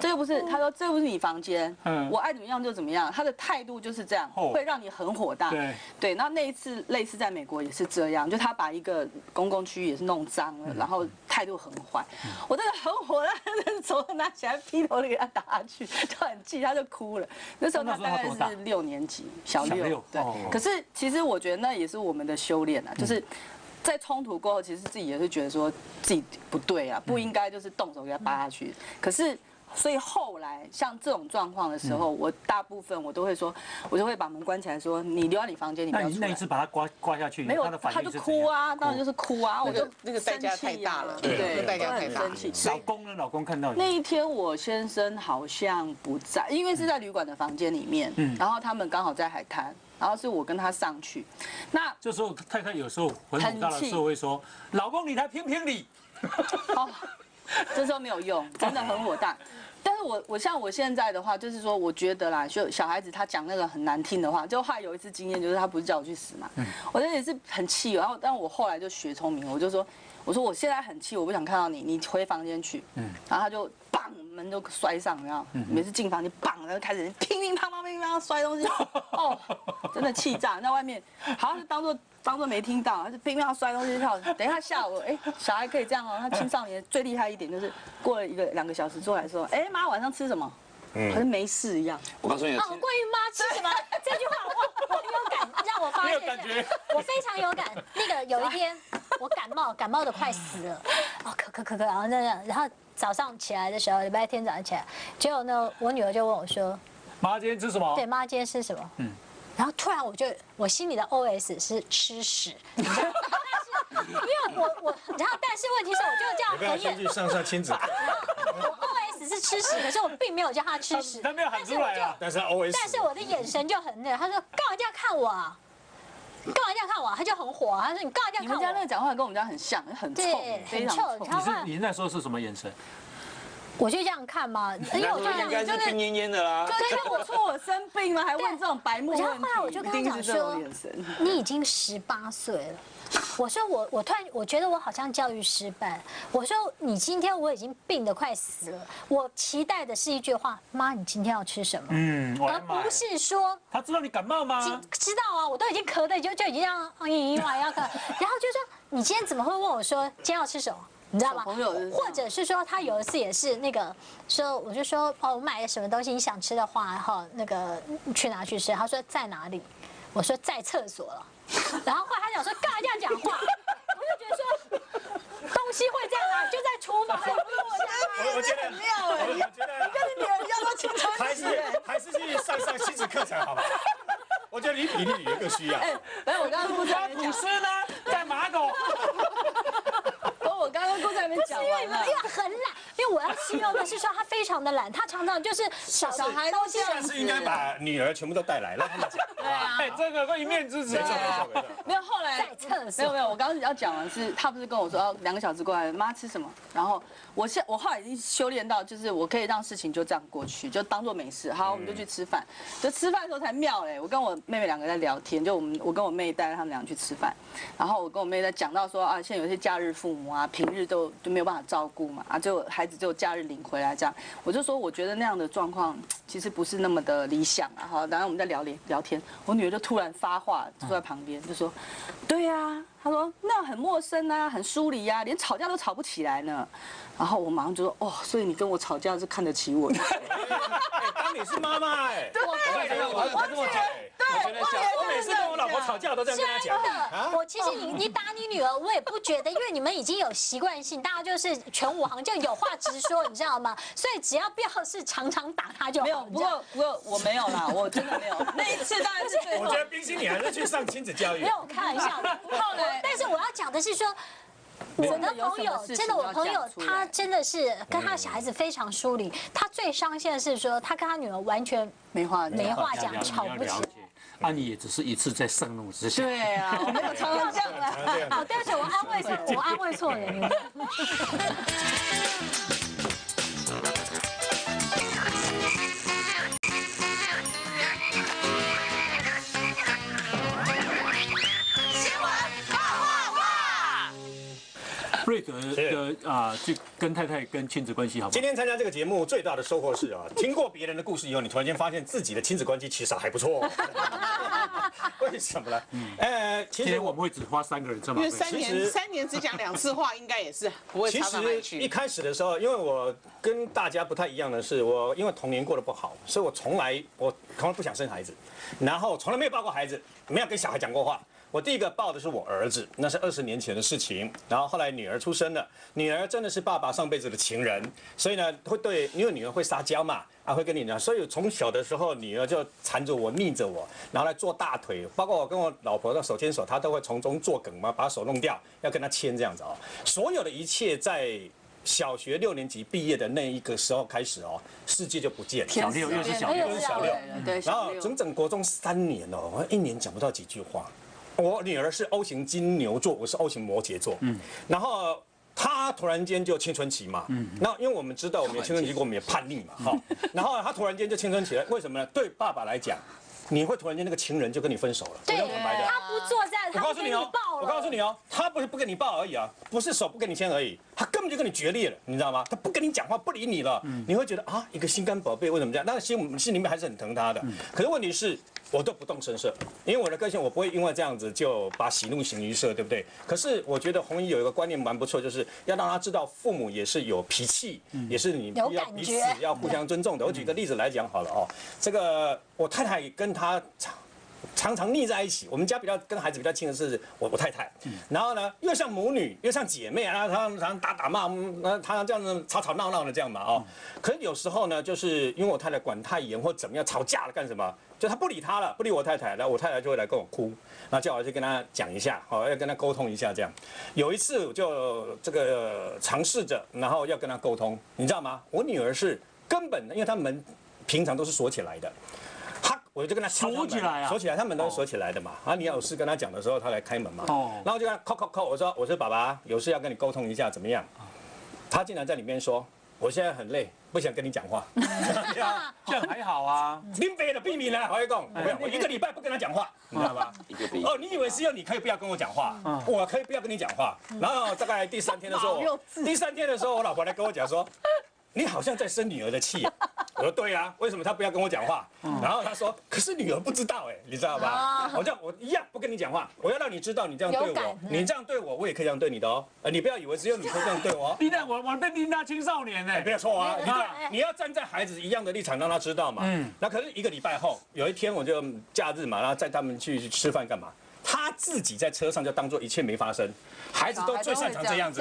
这又不是，他说这又不是你房间，我爱怎么样就怎么样，他的态度就是这样，会让你很火大。对。对，那那一次类似在美国也是这样，就他把一个公共区域也是弄脏了，然后态度很坏，我真的很火大，手拿起来劈头就给他打下去，就很气，他就哭了。那时候他大概是六年级，小六，对。可是其实我觉得那也是我们的修炼啊，就是在冲突过后，其实自己也是觉得说自己不对啊，不应该就是动手给他扒下去。可是。所以后来像这种状况的时候，我大部分我都会说，我就会把门关起来，说你留在你房间，你不要出来。那一次把他刮刮下去，没有，他他就哭啊，当然就是哭啊，我就那个代价太大了，对，代价太大。生气。老公呢？老公看到那一天，我先生好像不在，因为是在旅馆的房间里面，嗯，然后他们刚好在海滩，然后是我跟他上去。那这时候太太有时候很大的时候会说：“老公，你来评评理。”哦，这时候没有用，真的很火大。但是我我像我现在的话，就是说，我觉得啦，就小孩子他讲那个很难听的话，就后来有一次经验，就是他不是叫我去死嘛，我那也是很气，然后，但我后来就学聪明，我就说，我说我现在很气，我不想看到你，你回房间去，嗯，然后他就砰门就摔上，然后每次进房间砰，然后开始乒乒乓乓乒乒乓摔东西，哦，真的气炸，在外面好像是当做。当做没听到，他就拼命要摔东西跳。等一下下午，哎，小孩可以这样哦。他青少年最厉害一点就是过了一个两个小时之后来说，哎妈，晚上吃什么？好像没事一样。我告诉你，哦，关于妈吃什么这句话，我我很有感，让我发现，我非常有感。那个有一天我感冒，感冒的快死了，哦咳咳咳咳，然后那样，然后早上起来的时候，礼拜天早上起来，结果呢，我女儿就问我说，妈今天吃什么？对，妈今天吃什么？嗯。然后突然我就我心里的 OS 是吃屎，因为我我然后但是问题是我就这样不要先去上上亲子。我 OS 是吃屎，可是我并没有叫他吃屎，他没有喊出来啊。但是 OS，但是我的眼神就很那个，他说干嘛这样看我？啊？干嘛这样看我？他就很火，啊他说你干嘛这样看我？你们家那个讲话跟我们家很像，很臭，非常臭。你是你那时候是什么眼神？我就这样看嘛，因为我就应该是病恹恹的啦。对，因为我说我生病了，还问这种白目问题。然后后来我就跟他讲说，你已经十八岁了。我说我我突然我觉得我好像教育失败。我说你今天我已经病得快死了，我期待的是一句话：妈，你今天要吃什么？嗯，而不是说他知道你感冒吗？知道啊，我都已经咳的就就已经这样嘤嘤哇要咳，然后就说你今天怎么会问我说今天要吃什么？你知道吗？或者是说他有一次也是那个说，我就说哦，我买了什么东西，你想吃的话，然后那个去拿去吃？他说在哪里？我说在厕所了。然后后来他讲说干嘛这样讲话？我就觉得说东西会这样啊，就在厨房。我我觉得很妙哎，我觉得跟你女儿要到青春还是还是去上上亲子课程好吧？我觉得你比你女儿更需要。哎，我刚刚不是在吐司呢，在马桶。我刚刚都在那边讲完了，因为很懒，因为我要形容的是说他非常的懒，他常常就是小小孩都这样子，是应该把女儿全部都带来，让他们讲。对啊，这个会一面之词。没有后来在厕所，没有没有，我刚刚要讲的是，他不是跟我说要两个小时过来，妈吃什么？然后我现我后来已经修炼到，就是我可以让事情就这样过去，就当做没事。好，我们就去吃饭，就吃饭的时候才妙嘞。我跟我妹妹两个在聊天，就我们我跟我妹带着他们俩去吃饭，然后我跟我妹在讲到说啊，现在有些假日父母啊。平日都就没有办法照顾嘛，啊，就孩子就假日领回来这样，我就说我觉得那样的状况其实不是那么的理想啊哈。然后我们在聊聊聊天，我女儿就突然发话坐在旁边就说，对呀、他说那很陌生啊，很疏离啊、连吵架都吵不起来呢。然后我马上就说哦，所以你跟我吵架是看得起我的。哎当你是妈妈哎，对我跟我我这么讲，我每次跟我老婆吵架都这样跟她讲啊。我其实你你打你女儿，我也不觉得，因为你们已经有习惯性，大家就是全武行就有话直说，你知道吗？所以只要不要是常常打她就好。没有，不过不过我没有啦，我真的没有。那一次当然是最我觉得冰心你还是去上亲子教育没。有我开玩笑的。后来，但是我要讲的是说。我的朋友真的，我朋友他真的是跟他小孩子非常疏离。他最伤心的是说，他跟他女儿完全没话没话讲，吵不起来。了解，啊，你也只是一次在盛怒之下。对啊，我没有常常这样啊。这样好，对不起，我安慰错，我安慰错人了。瑞德的啊，就跟太太跟亲子关系好不好？今天参加这个节目最大的收获是啊，听过别人的故事以后，你突然间发现自己的亲子关系其实还不错。为什么呢？呃，其实我今天我们会只花三个人这么。因为三年三年只讲两次话，应该也是不会其差到哪里实一。开始的时候，因为我跟大家不太一样的是，我因为童年过得不好，所以我从来我从来不想生孩子，然后从来没有抱过孩子，没有跟小孩讲过话。我第一个抱的是我儿子，那是二十年前的事情。然后后来女儿出生了，女儿真的是爸爸上辈子的情人，所以呢会对，因为女儿会撒娇嘛，啊会跟你讲，所以从小的时候女儿就缠着我，腻着我，然后来做大腿，包括我跟我老婆的手牵手，她都会从中作梗嘛，把手弄掉，要跟她牵这样子哦。所有的一切在小学六年级毕业的那一个时候开始哦，世界就不见了。小六又是小六又是小六对，然。后整整国中三年哦，我一年讲不到几句话。我女儿是 O 型金牛座，我是 O 型摩羯座。嗯，然后她突然间就青春期嘛。嗯，那因为我们知道我们有青春期过，我们也叛逆嘛，哈。然后她突然间就青春期了，为什么呢？对爸爸来讲，你会突然间那个情人就跟你分手了。对，我讲坦白的。他不坐在，我告诉你哦。我告诉你哦，他不是不跟你抱而已啊，不是手不跟你牵而已，他根本就跟你决裂了，你知道吗？他不跟你讲话，不理你了，你会觉得啊，一个心肝宝贝为什么这样？那心我们心里面还是很疼他的。可是问题是，我都不动声色，因为我的个性，我不会因为这样子就把喜怒形于色，对不对？可是我觉得红衣有一个观念蛮不错，就是要让他知道父母也是有脾气，也是你要彼此要互相尊重的。我举个例子来讲好了哦，这个我太太跟他常常常腻在一起。我们家比较跟孩子比较亲的是我我太太，然后呢又像母女又像姐妹啊，常常常打打骂，常常这样子吵吵闹闹的这样嘛哦。可是有时候呢，就是因为我太太管太严或怎么样吵架了干什么，就他不理他了，不理我太太，然后我太太就会来跟我哭，然后叫我去跟他讲一下，哦要跟他沟通一下这样。有一次我就这个尝试着，然后要跟他沟通，你知道吗？我女儿是根本，因为她门平常都是锁起来的。他我就跟他锁起来啊锁起来，他们都是锁起来的嘛。啊，你要有事跟他讲的时候，他来开门嘛。哦然后就跟他叩叩叩，我说我说爸爸，有事要跟你沟通一下，怎么样？他竟然在里面说，我现在很累，不想跟你讲话。对 啊这样还好啊。林北的避免呢，我一个礼拜不跟他讲话，你知道吧？一个比哦，你以为是要你可以不要跟我讲话，我可以不要跟你讲话。然后大概第三天的时候，第三天的时候，我老婆来跟我讲说。你好像在生女儿的气、啊，我说对啊，为什么她不要跟我讲话？然后她说，可是女儿不知道哎、你知道吧？我这样我一样不跟你讲话，我要让你知道你这样对我，你这样对我，我也可以这样对你的哦。呃，你不要以为只有你会这样对我 你在，我我被丽娜青少年呢哎，没有错啊，你你要站在孩子一样的立场，让他知道嘛。嗯。那可是一个礼拜后，有一天我就假日嘛，然后载他们去吃饭干嘛？他自己在车上就当做一切没发生，孩子都最擅长这样子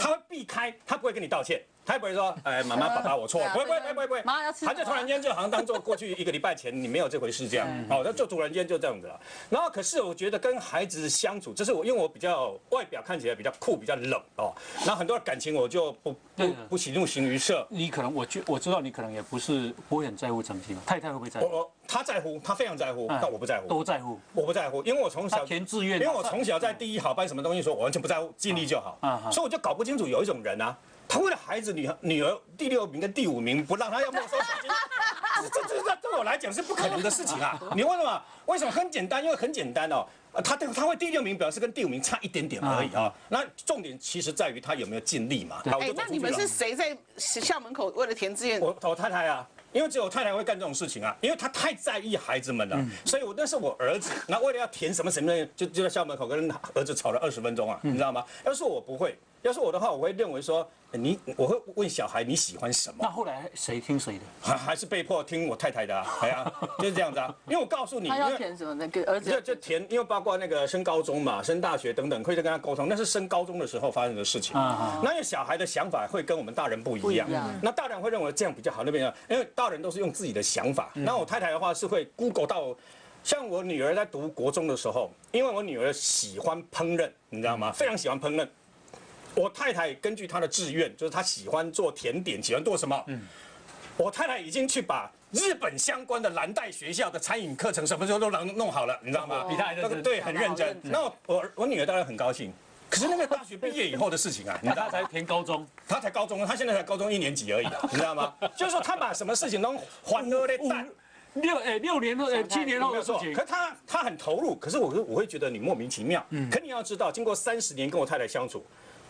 他会避开，他不会跟你道歉。他也不会说，哎，妈妈、爸爸，我错了，不会，不会，不会，不会，妈要吃他就突然间就好像当做过去一个礼拜前你没有这回事这样，哦，那就突然间就这样子了。然后可是我觉得跟孩子相处，这是我因为我比较外表看起来比较酷，比较冷哦，然后很多感情我就不不不喜怒形于色。你可能我觉我知道你可能也不是不会很在乎成绩嘛，太太会不会在乎？我我他在乎，他非常在乎，哎。但我不在乎，都在乎。我不在乎，因为我从小填志愿因为我从小在第一好班什么东西说，我完全不在乎，尽力就好。所以我就搞不清楚有一种人啊。他为了孩子女女儿第六名跟第五名不让他要没收手机，这这这对我来讲是不可能的事情啊！你为什么？为什么很简单？因为很简单哦，他他他会第六名表示跟第五名差一点点而已啊。那重点其实在于他有没有尽力嘛。哎那你们是谁在校门口为了填志愿？我我太太啊，因为只有太太会干这种事情啊，因为她太在意孩子们了，嗯所以我那是我儿子，那为了要填什么什么，就就在校门口跟儿子吵了二十分钟啊，嗯你知道吗？要是我不会，要是我的话，我会认为说你，我会问小孩你喜欢什么那。后来谁听谁的？还还是被迫听我太太的啊，哎呀，就是这样子啊。因为我告诉你，他要填什么呢？给儿子就就填，因为包括那个升高中嘛、升大学等等，会再跟他沟通，那是升高中的时候发生的事情。啊啊那因为小孩的想法会跟我们大人不一样，不一样那大人会认为这样比较好，那边因为大人都是用自己的想法。那我太太的话是会 Google 到。像我女儿在读国中的时候，因为我女儿喜欢烹饪，你知道吗？非常喜欢烹饪。我太太根据她的志愿，就是她喜欢做甜点，喜欢做什么？我太太已经去把日本相关的蓝带学校的餐饮课程什么时候都能弄好了，你知道吗？比他还认真那个对，很认真那我我女儿当然很高兴，可是那个大学毕业以后的事情啊，你知道他 才填高中，她才高中，她现在才高中一年级而已啊，你知道吗？就是说她把什么事情都欢乐的淡。六哎六年后哎七年后没有错，的事情可，是他他很投入，可是我会我会觉得你莫名其妙。可你要知道，经过三十年跟我太太相处，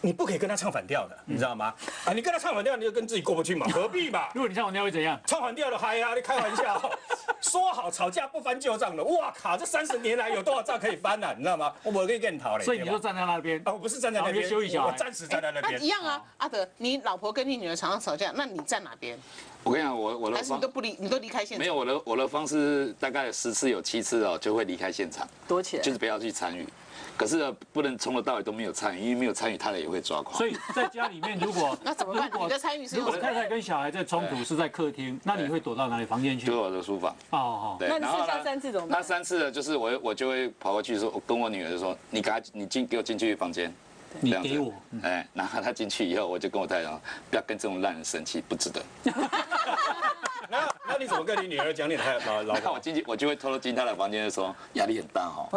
你不可以跟他唱反调的，你知道吗？啊，你跟他唱反调，你就跟自己过不去嘛，何必嘛？如果你唱反调会怎样？唱反调的嗨啊，你开玩笑。说好吵架不翻旧账的，哇靠！这三十年来有多少账可以翻呢、你知道吗？我可以跟你讨嘞。所以你就站在那边啊，我不是站在那边边休息小孩我暂时站在那边那一。样啊，阿德，你老婆跟你女儿常常吵架，那你站哪边？我跟你讲，我我的方还是你都不离，你都离开现场？没有我的我的方式大概十次有七次哦就会离开现场，躲起来就。是不要去参与。可是，不能从头到尾都没有参与，因为没有参与，他的也会抓狂。所以在家里面，如果 那怎么办如果你的参与是如果太太跟小孩在冲突是在客厅，那你会躲到哪里？房间去？就我的书房。哦哦，对，那剩下三次怎么办那三次呢，就是我我就会跑过去说，我跟我女儿说，你赶快你进给我进去房间，你这样子给我，哎，然后他进去以后，我就跟我太太说，不要跟这种烂人生气，不值得。那那你怎么跟你女儿讲你太老老婆？那我进去，我就会偷偷进她的房间说，压力很大哦。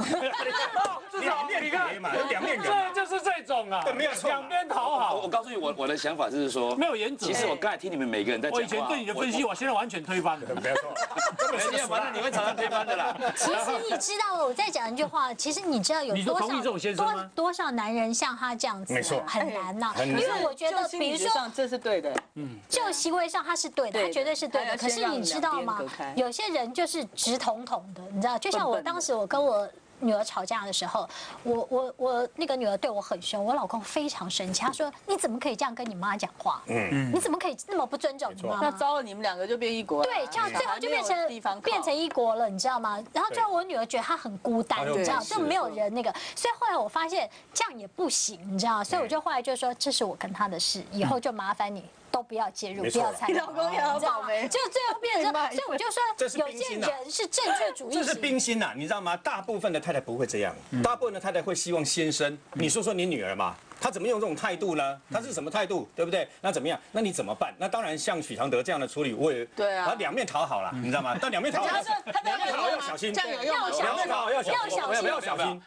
两面人嘛，有两面。这就是这种啊对没有错两边讨好我，告诉你，我我的想法就是说，没有原则其实我刚才听你们每个人在讲话，我以前对你的分析，我我现在完全推翻了。没有错，反正你会常常推翻的啦。其实你知道，我再讲一句话，其实你知道有多少同意这种先生多多少男人像他这样子啊，没错很难呐。因为我觉得比如说这是对的，嗯就行为上他是对的，他绝对是对的。可是你知道吗？有些人就是直统统的，你知道？就像我当时我跟我。女儿吵架的时候，我我我那个女儿对我很凶，我老公非常生气，他说：“你怎么可以这样跟你妈讲话？嗯嗯，你怎么可以那么不尊重你妈妈？”那糟了，你们两个就变一国了。对，这样最后就变成变成一国了，你知道吗？然后最后我女儿觉得她很孤单，你知道，是就没有人那个，所以后来我发现这样也不行，你知道，所以我就后来就说这是我跟她的事，以后就麻烦你。都不要介入，不要参与。你老公也好你知道吗倒霉就最后变成所以我就这是说，有些人是正确主义这是。冰心呐、你知道吗？大部分的太太不会这样，大部分的太太会希望先生。你说说你女儿嘛，她怎么用这种态度呢？他是什么态度，对不对？那怎么样？那你怎么办？那当然像许常德这样的处理，我也对啊两面讨好了，你知道吗？但两面讨好，两面讨好要小心，这样有两面讨好要小心，要小心不要小心。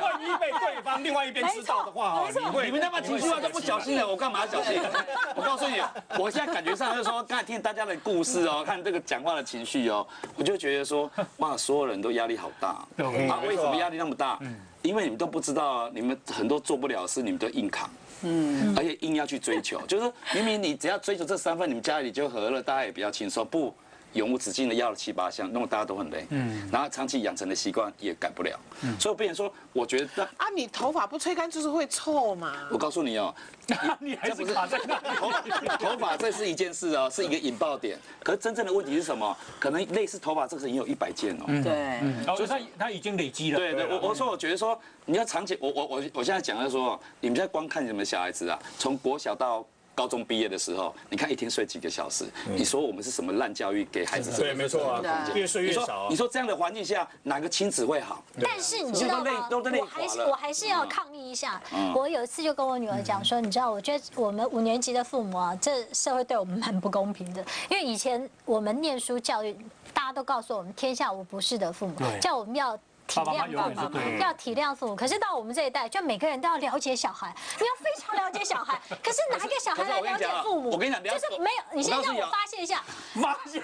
万一被对方另外一边知道的话，哦，你会你们他妈情绪化都不小心了，我干嘛要小心？我告诉你，我现在感觉上就是说，刚才听大家的故事哦，看这个讲话的情绪哦，我就觉得说，哇，所有人都压力好大。对啊，为什么压力那么大？因为你们都不知道啊，你们很多做不了的事，你们都硬扛。嗯，而且硬要去追求，就是明明你只要追求这三份，你们家里就和了，大家也比较轻松。不，永无止境的要了七八项，弄得大家都很累。嗯，然后长期养成的习惯也改不了。嗯所以我变成说，我觉得，啊，你头发不吹干就是会臭嘛。我告诉你哦，你还是卡在那里。头头发这是一件事哦，是一个引爆点。可是真正的问题是什么？可能类似头发这个事情有一百件哦。对，所以他他已经累积了。对对，我我说我觉得说，你要长期，我我我我现在讲的是说，你们现在光看你们小孩子啊，从国小到高中毕业的时候，你看一天睡几个小时，你说我们是什么烂教育给孩子？对，没错啊，越睡你说越少啊你。说这样的环境下，哪个亲子会好？但是你知道吗？都都我还是我还是要抗议一下嗯。我有一次就跟我女儿讲说，你知道，我觉得我们五年级的父母啊，这社会对我们蛮不公平的。因为以前我们念书教育，大家都告诉我们天下无不是的父母，叫我们要。体爸妈谅永远是对的要体谅父母。可是到我们这一代，就每个人都要了解小孩，你要非常了解小孩。可是哪一个小孩来了解父母？我跟你讲啊就是没有。你先让我发现一下，发现，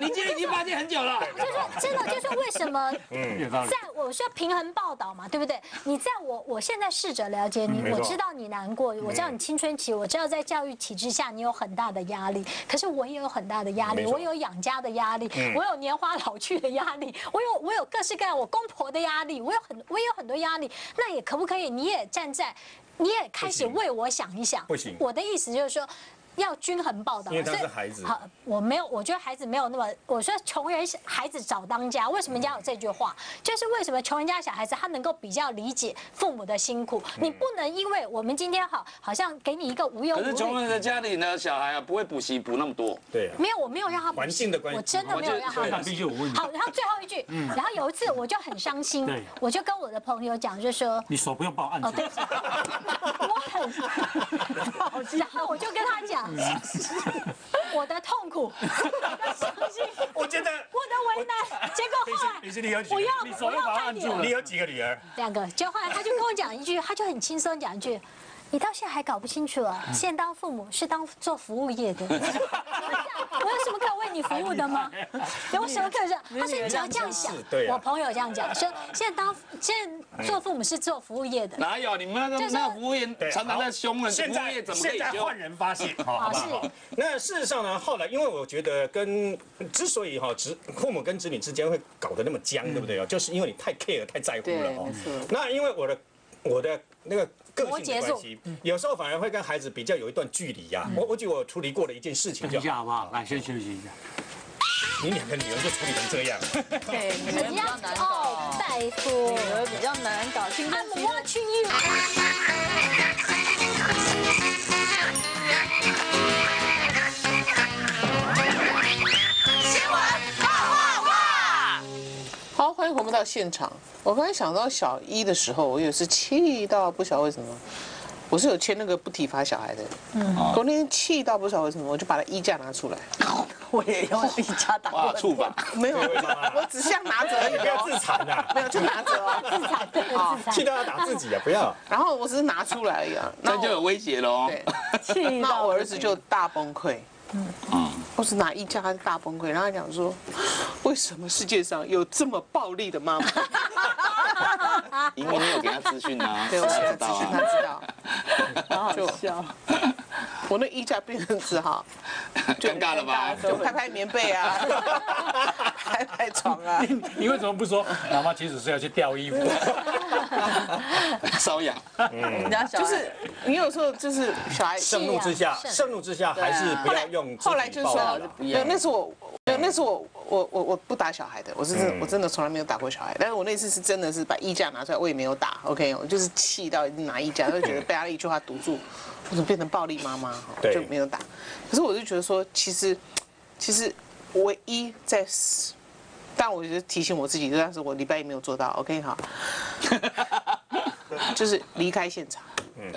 你今天已经发现很久了。就是真的，就是为什么有道理在我说平衡报道嘛，对不对？你在我我现在试着了解你，我知道你难过，我知道你青春期，我知道在教育体制下你有很大的压力，可是我也有很大的压力，我有养家的压力，我有年华老去的压力，我有我有各式各样我公婆的压力，我有很我也有很多压力，那也可不可以？你也站在，你也开始为我想一想。不行我的意思就是说。要均衡报道。嘛，因为他是孩子。好，我没有，我觉得孩子没有那么，我说穷人孩子早当家，为什么人家有这句话？就是为什么穷人家小孩子他能够比较理解父母的辛苦，你不能因为我们今天好，好像给你一个无忧无可是穷。人的家里呢，小孩啊不会补习补那么多。对啊，没有，我没有让他环境的关系。我真的没有让他我觉得补习成绩就有问题好，然后最后一句，然后有一次我就很伤心，我就跟我的朋友讲，就说。你手不用帮我按哦，住对，不起，我很，然后我就跟他讲我的痛苦，我的伤心，我觉得我的为难，结果后来你是你有几个我要我要拍你了你有几个女儿？两个，结果后来他就跟我讲一句，他就很轻松讲一句。你到现在还搞不清楚啊？现在当父母是当做服务业的，我有什么可以为你服务的吗？有什么可以这样？他说你只要这样想我朋友这样讲，说现在当现在做父母是做服务业的，哪有你们那就是个那个服务业常常在凶人，服务现在业怎么可以凶现在换？人发现，好好不好是？那事实上呢，后来因为我觉得跟之所以哈子父母跟子女之间会搞得那么僵，对不对哦？就是因为你太 care 太在乎了哦。那因为我的我的那个个性的关系，有时候反而会跟孩子比较有一段距离呀。我我举我处理过的一件事情等就好，一下好不好？来，先休息一下。你两个女儿就处理成这样，对，女儿比较难拜托女儿比较难搞，青春，I'm 回到现场。我刚才想到小一的时候，我有次气到不晓得为什么，我是有签那个不体罚小孩的。嗯，我那天气到不晓得为什么，我就把他衣架拿出来，我也用离家打哇，过触法！没有，我只像拿着而已不要哦，自残啊！没有就拿着 啊。自残，对，自残气。到要打自己啊！不要，然后我只是拿出来而已啊，那就有威胁了哦。对，气那我儿子就大崩溃。嗯，我是哪一家，大崩溃，然后他讲说，为什么世界上有这么暴力的妈妈？因为你有给他资讯啊，对，我他才知道资讯他啊。知道。好好笑。我那衣架变成纸哈 尴尬了吧？就拍拍棉被啊，拍拍床啊。你为什么不说妈妈其实是要去吊衣服？瘙痒。我们家小孩就是你有时候就是小孩盛怒之下，盛怒之下还是不要用后来就是说那是我，那是我，我我我不打小孩的，我是真的，我真的从来没有打过小孩。但是我那次是真的是把衣架拿出来，我也没有打，OK，我就是气到拿衣架，就觉得被他的一句话堵住，我怎么变成暴力妈妈？对就没有打。可是我就觉得说，其实，其实唯一在。但我就提醒我自己，但是我礼拜一没有做到，OK 好，就是离开现场，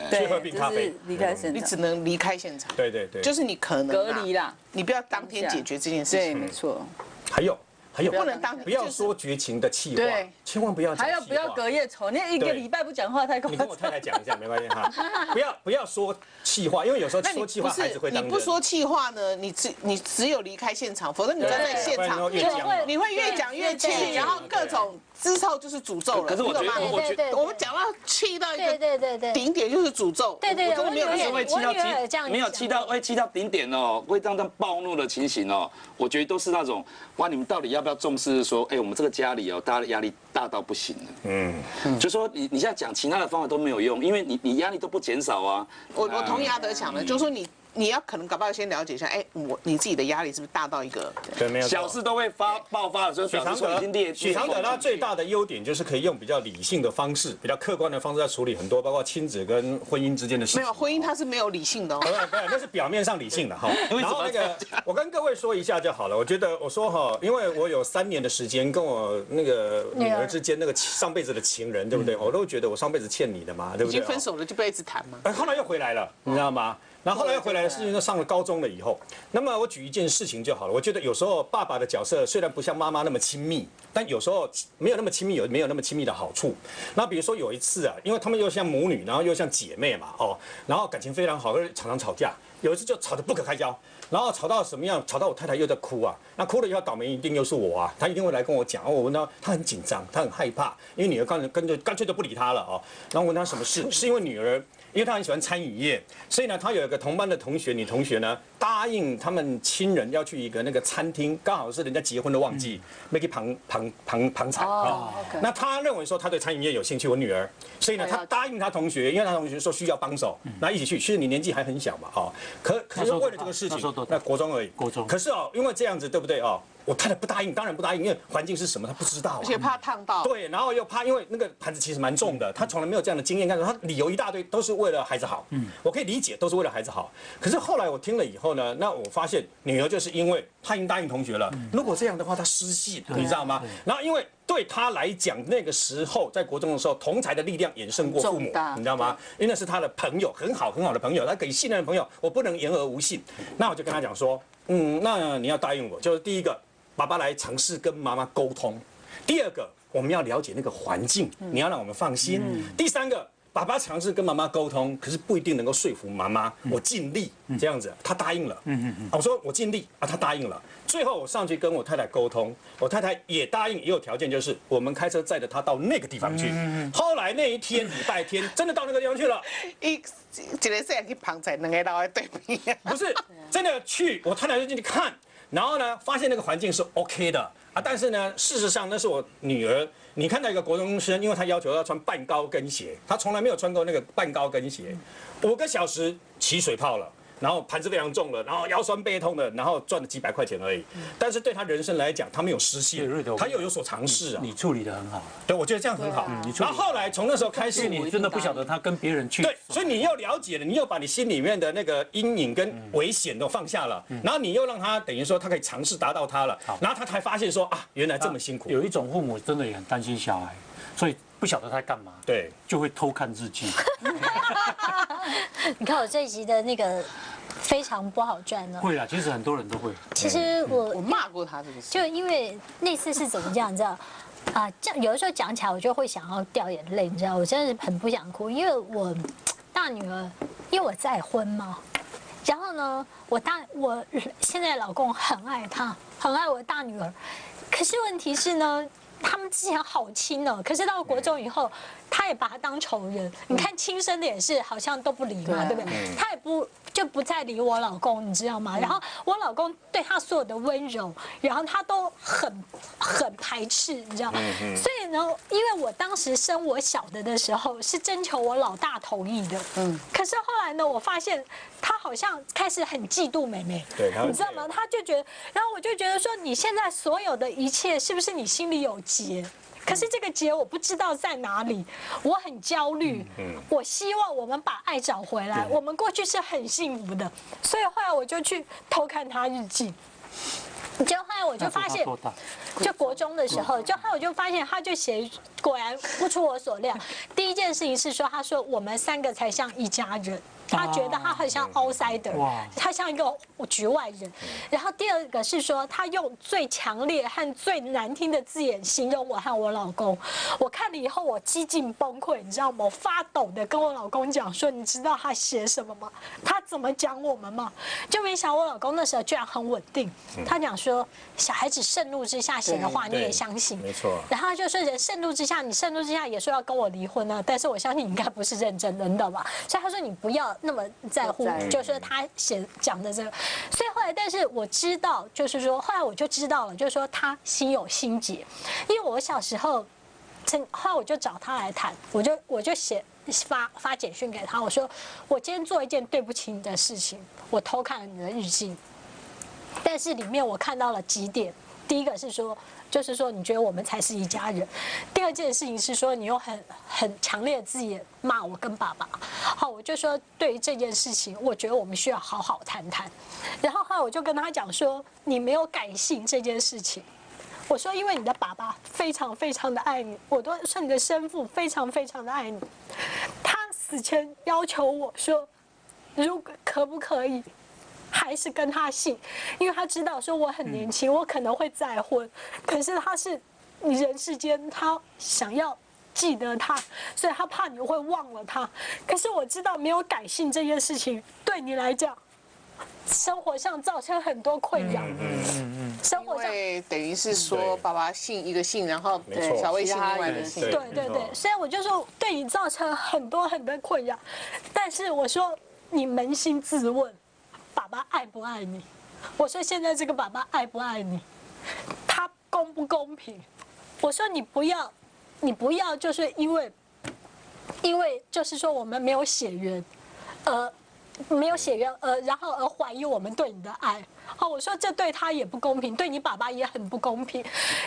去喝冰咖啡。就是，离开现场。你，只能离开现场，对对对，就是你可能隔离啦，你不要当天解决这件事对，情，没错。还有还有。不能当不要说绝情的气话。对，千万不要还要不要隔夜仇，你一个礼拜不讲话太夸你跟我太。太讲一下，没关系哈。不要不要说气话，因为有时候说气话孩子会当真你不说气话呢？你只你只有离开现场，否则你站在现场你会越讲越气然后各种之后就是诅咒了。可是我觉得我们讲到气到一个对对对。顶点就是诅咒。对对对我真的没有我女儿因为会气到气，没有气到会气到顶点哦，会让他暴怒的情形哦，我觉得都是那种哇，你们到底要不要重视说，哎，我们这个家里哦，大家的压力大到不行了，嗯，就说你你现在讲其他的方法都没有用，因为你你压力都不减少啊。我我同意阿德讲的，就是说你你要可能搞不好先了解一下，哎，我你自己的压力是不是大到一个对，没有小事都会发爆发的时候，表许常示说已经列德，许常德他最大的优点就是可以用比较理性的方式、比较客观的方式来处理很多包括亲子跟婚姻之间的事情。没有婚姻，它是没有理性的哦没有没有，那是表面上理性的哈。然后那个，我跟各位说一下就好了。我觉得我说哈，因为我有三年的时间跟我那个女儿之间那个上辈子的情人，对不对？我都觉得我上辈子欠你的嘛，对不对？已经分手了就不要一直谈嘛。哎，后来又回来了，你知道吗？然后后来回来的事情就上了高中了以后，那么我举一件事情就好了。我觉得有时候爸爸的角色虽然不像妈妈那么亲密，但有时候没有那么亲密，有没有那么亲密的好处。那比如说有一次啊，因为他们又像母女，然后又像姐妹嘛，哦，然后感情非常好，而且常常吵架。有一次就吵得不可开交，然后吵到什么样？吵到我太太又在哭啊。那哭了以后，倒霉一定又是我啊。她一定会来跟我讲。我问她，她很紧张，她很害怕，因为女儿干跟着干脆就不理她了哦。然后问她什么事，是因为女儿。因为他很喜欢餐饮业，所以呢，他有一个同班的同学，女同学呢，答应他们亲人要去一个那个餐厅，刚好是人家结婚的旺季，没去旁旁旁旁场啊。那他认为说他对餐饮业有兴趣，我女儿，所以呢，他答应他同学，因为他同学说需要帮手，那一起去。其实你年纪还很小嘛，哦，可可是为了这个事情，那国中而已，国中。可是哦，因为这样子，对不对哦？我太太不答应，当然不答应，因为环境是什么，她不知道，而且怕烫到。对，然后又怕，因为那个盘子其实蛮重的，她从来没有这样的经验。但是她理由一大堆，都是为了孩子好。嗯，我可以理解，都是为了孩子好。可是后来我听了以后呢，那我发现女儿就是因为她已经答应同学了，如果这样的话，她失信，你知道吗？然后因为对她来讲，那个时候在国中的时候，同才的力量远胜过父母，你知道吗？因为那是他的朋友，很好很好的朋友，他可以信任的朋友，我不能言而无信。那我就跟他讲说，嗯，那你要答应我，就是第一个。爸爸来尝试跟妈妈沟通。第二个，我们要了解那个环境，你要让我们放心。第三个，爸爸尝试跟妈妈沟通，可是不一定能够说服妈妈。我尽力这样子，他答应了。嗯嗯嗯。我说我尽力啊，他答应了。最后我上去跟我太太沟通，我太太也答应，也有条件，就是我们开车载着他到那个地方去。后来那一天礼拜天，真的到那个地方去了。一一个是去旁在两个老的对比。不是真的去，我太太就进去看。然后呢，发现那个环境是 OK 的啊，但是呢，事实上那是我女儿。你看到一个国中生，因为她要求要穿半高跟鞋，她从来没有穿过那个半高跟鞋，五个小时起水泡了。然后盘子非常重了，然后腰酸背痛的，然后赚了几百块钱而已。但是对他人生来讲，他没有失信，他又有所尝试啊。你处理的很好，对，我觉得这样很好。然后后来从那时候开始，你真的不晓得他跟别人去。对，所以你又了解了，你又把你心里面的那个阴影跟危险都放下了，然后你又让他等于说他可以尝试达到他了，然后他才发现说啊，原来这么辛苦。有一种父母真的也很担心小孩，所以不晓得他在干嘛，对，就会偷看日记。你看我这一集的那个。非常不好赚呢。会啊，其实很多人都会。其实我我骂过他这个事，就因为那次是怎么讲，你知道？啊，这样有的时候讲起来，我就会想要掉眼泪，你知道？我真的是很不想哭，因为我 大女儿，因为我再婚嘛。然后呢，我大我现在老公很爱她，很爱我大女儿。可是问题是呢，他们之前好亲哦，可是到国中以后，他也把他当仇人。你看亲生的也是，好像都不理嘛，对不对？他也不。就不再理我老公，你知道吗？然后我老公对他所有的温柔，然后他都很很排斥，你知道吗？所以呢，因为我当时生我小的的时候是征求我老大同意的，嗯。可是后来呢，我发现他好像开始很嫉妒妹妹，对，你知道吗？他就觉得，然后我就觉得说，你现在所有的一切是不是你心里有结？可是这个结我不知道在哪里，我很焦虑。嗯，我希望我们把爱找回来。我们过去是很幸福的，所以后来我就去偷看他日记。就后来我就发现，就国中的时候，就后来我就发现，他就写，果然不出我所料。第一件事情是说，他说我们三个才像一家人。他觉得他很像 outsider，他像一个局外人。然后第二个是说，他用最强烈和最难听的字眼形容我和我老公。我看了以后，我几近崩溃，你知道吗？我发抖的跟我老公讲说：“你知道他写什么吗？他怎么讲我们吗？”就没想我老公那时候居然很稳定。他讲说：“小孩子盛怒之下写的话，你也相信？”没错。然后他就说：“人盛怒之下，你盛怒之下也说要跟我离婚呢。”但是我相信你应该不是认真的，你懂吧？所以他说：“你不要。”那么在乎，就是他写讲的这个，所以后来，但是我知道，就是说，后来我就知道了，就是说他心有心结，因为我小时候，后来我就找他来谈，我就我就写发发简讯给他，我说我今天做一件对不起你的事情，我偷看了你的日记，但是里面我看到了几点，第一个是说。就是说，你觉得我们才是一家人。第二件事情是说，你用很很强烈的字眼骂我跟爸爸。好，我就说对于这件事情，我觉得我们需要好好谈谈。然后后来我就跟他讲说，你没有改姓这件事情。我说，因为你的爸爸非常非常的爱你，我都说你的生父非常非常的爱你。他死前要求我说，如果可不可以，还是跟他姓，因为他知道说我很年轻，我可能会再婚，可是他是你人世间，他想要记得他，所以他怕你会忘了他。可是我知道没有改姓这件事情对你来讲，生活上造成很多困扰。嗯嗯生活上。为等于是说爸爸姓一个姓，然后小薇姓另外一个姓。对对对所以我就说对你造成很多很多困扰，但是我说你扪心自问，爸爸爱不爱你？我说现在这个爸爸爱不爱你？他公不公平？我说你不要，你不要就是因为，因为就是说我们没有血缘，呃，没有血缘，呃，然后而怀疑我们对你的爱。哦，我说这对他也不公平，对你爸爸也很不公平。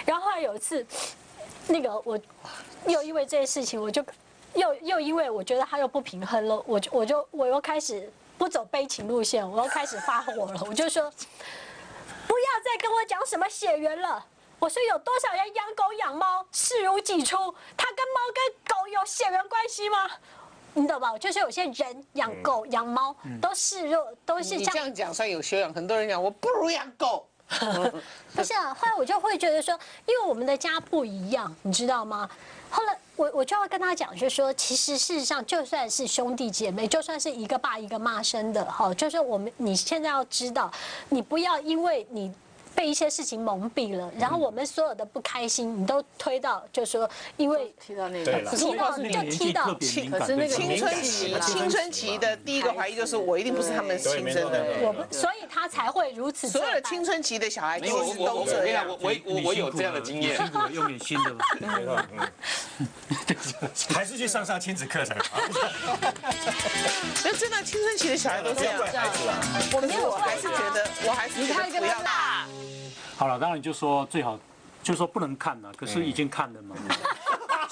然后后来有一次，那个我又因为这件事情，我就又又因为我觉得他又不平衡了，我就我就我又开始不走悲情路线，我又开始发火了，我就说不要再跟我讲什么血缘了。我说有多少人养狗养猫视如己出，他跟猫跟狗有血缘关系吗？你懂吧？就是有些人养狗养猫都视若都是这样讲算有修养，很多人讲我不如养狗。不是啊，后来我就会觉得说，因为我们的家不一样，你知道吗？后来我我就要跟他讲，就是说，其实事实上，就算是兄弟姐妹，就算是一个爸一个妈生的，哈，就是我们你现在要知道，你不要因为你。被一些事情蒙蔽了，然后我们所有的不开心，你都推到，就说因为踢到那个对了，提到就踢到，可是那个青春期，青春期的第一个怀疑就是我一定不是他们亲生的。我不，所以他才会如此。所有的青春期的小孩没有，我就是都这样我。我我我有这样的经验。用点新的 还是去上上亲子课程 好。那真的青春期的小孩都这样子啦。我没有我还是觉得，我还是觉得不要啦。好了，当然就说最好，就说不能看了，可是已经看了嘛，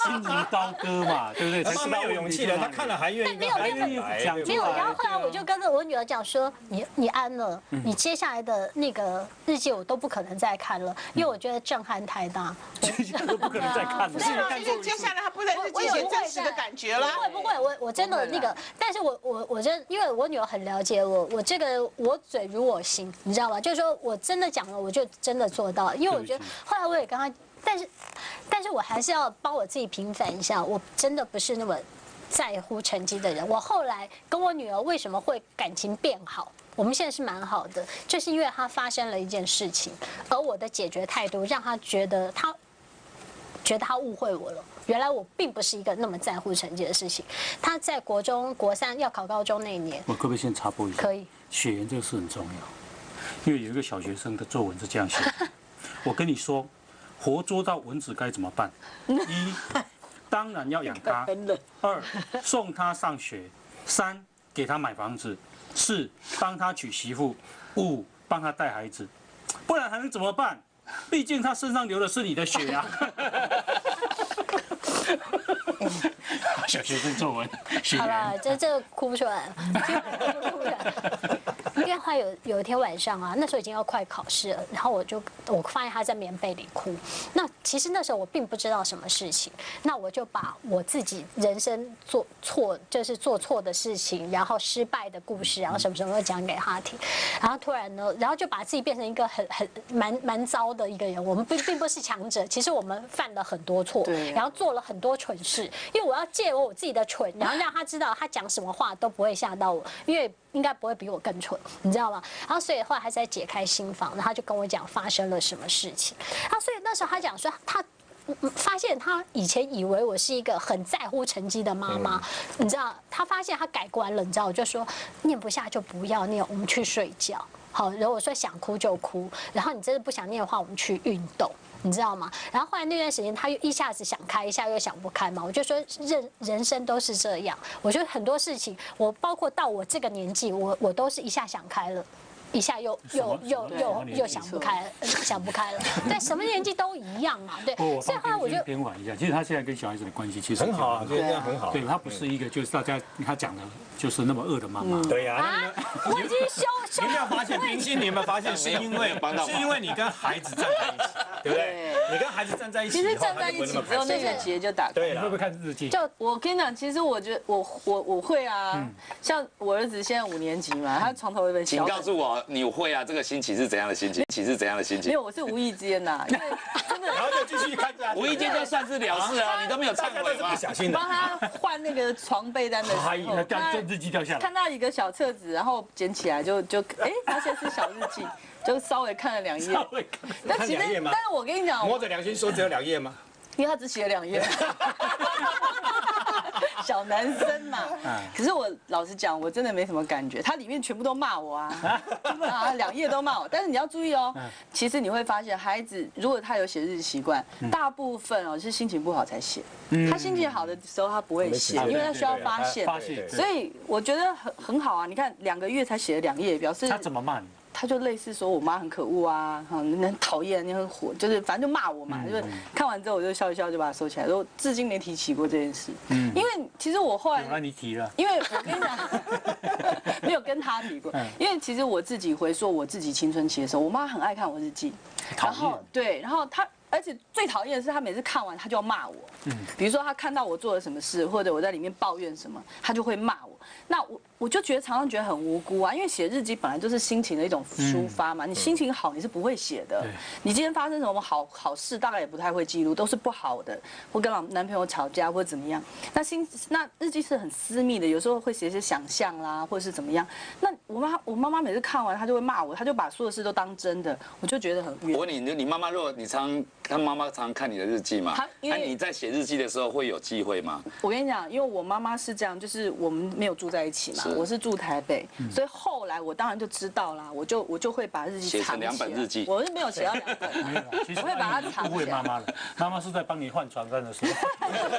心如刀割嘛，对不对？他慢慢有勇气的，他看了还愿意跟孩子没有来，讲没有，然后后来我就跟着我女儿讲说，你你安了，你接下来的那个日记我都不可能再看了，因为我觉得震撼太大。都不可能再看了。对啊，因为接下来他不再是之前真实的感觉了。不会不会，我我真的那个，但是我我我真因为我女儿很了解我，我这个我嘴如我心，你知道吗？就是说我真的讲了，我就真的做到，因为我觉得后来我也跟她，但是但是我还是要帮我自己平反一下，我真的不是那么在乎成绩的人。我后来跟我女儿为什么会感情变好？我们现在是蛮好的，就是因为她发生了一件事情，而我的解决态度让她觉得她觉得他误会我了。原来我并不是一个那么在乎成绩的事情。他在国中国三要考高中那一年，我可不可以先插播一下？可以。血缘这个事很重要，因为有一个小学生的作文是这样写的：我跟你说，活捉到蚊子该怎么办？一，当然要养它；二，送他上学；三，给他买房子；四，帮他娶媳妇；五，帮他带孩子。不然还能怎么办？毕竟他身上流的是你的血呀、小学生作文，血好了，这这个哭不出来哭出来了。因为他有有一天晚上啊，那时候已经要快考试了，然后我就我发现他在棉被里哭。那其实那时候我并不知道什么事情，那我就把我自己人生做错，就是做错的事情，然后失败的故事，然后什么什么都讲给他听。然后突然呢，然后就把自己变成一个很很蛮蛮糟的一个人。我们并并不是强者，其实我们犯了很多错，然后做了很多蠢事。因为我要借我我自己的蠢，然后让他知道他讲什么话都不会吓到我，因为应该不会比我更蠢，你知道吗？然后所以后来他在解开心房，然后他就跟我讲发生了什么事情。然后所以那时候他讲说他。嗯发现他以前以为我是一个很在乎成绩的妈妈，你知道，他发现他改观了，你知道，我就说念不下就不要念，我们去睡觉。好，然后我说想哭就哭，然后你真的不想念的话，我们去运动。你知道吗？然后后来那段时间，他又一下子想开，一下又想不开嘛。我就说人人生都是这样。我觉得很多事情，我包括到我这个年纪，我我都是一下想开了，一下又又又又又想不开了，想不开了。对，什么年纪都一样嘛，对。所以后来我就边缓一下，其实他现在跟小孩子的关系其实很好啊，对这样很好。对他不是一个就是大家他讲的，就是那么饿的妈妈。对呀，我已经修修你有没有发现，明星？你有没有发现，是因为帮到忙是因为你跟孩子站在一起，对不对？你跟孩子站在一起其，实站在一起之后，那个结就打开。对了你会不会，看日记？就我跟你讲，其实我觉得我我我会啊，像我儿子现在五年级嘛，他床头有一本请。告诉我，你会啊？这个心情是怎样的心情？心情是怎样的心情？没有，我是无意间呐，因为 真的然后就继续看着。无意间就算是了事啊，你都没有忏悔吗大家都是不？小心的帮。他换那个床被单的时哎候，日记掉下来。看到一个小册子，然后捡起来就就哎，发现是小日记，就稍微看了两页。但其实看两页，吗但是我跟你讲，摸着良心说，只有两页吗？因为他只写了两页。小男生嘛，可是我老实讲，我真的没什么感觉。他里面全部都骂我啊，啊，两页都骂我。但是你要注意哦，其实你会发现，孩子如果他有写日记习惯，大部分哦是心情不好才写。他心情好的时候他不会写，因为他需要发泄。发泄，所以我觉得很很好啊！你看两个月才写了两页，表示他怎么骂你？他就类似说我妈很可恶啊，很，很讨厌，你很火，就是反正就骂我嘛。就是看完之后我就笑一笑，就把它收起来，说至今没提起过这件事。嗯因为其实我后来那，你提了。因为我跟你讲，没有跟他提过。因为其实我自己回溯我自己青春期的时候，我妈很爱看我日记，然后对，然后她。而且最讨厌的是，他每次看完，他就要骂我。嗯比如说，他看到我做了什么事，或者我在里面抱怨什么，他就会骂我。那我我就觉得常常觉得很无辜啊，因为写日记本来就是心情的一种抒发嘛。你心情好，你是不会写的。你今天发生什么好好事，大概也不太会记录，都是不好的，或跟老男朋友吵架或者怎么样。那心那日记是很私密的，有时候会写一些想象啦，或者是怎么样。那我妈我妈妈每次看完，她就会骂我，她就把所有事都当真的，我就觉得很冤。我问你，你你妈妈如果你常她妈妈常看你的日记嘛她，因为那你在写日记的时候会有忌讳吗？我跟你讲，因为我妈妈是这样，就是我们没有住在一起嘛是，我是住台北，所以后来我当然就知道啦，我就我就会把日记藏写成两本日记我是没有写到两本，我会把它藏误会妈妈了。妈妈是在帮你换床单的时候，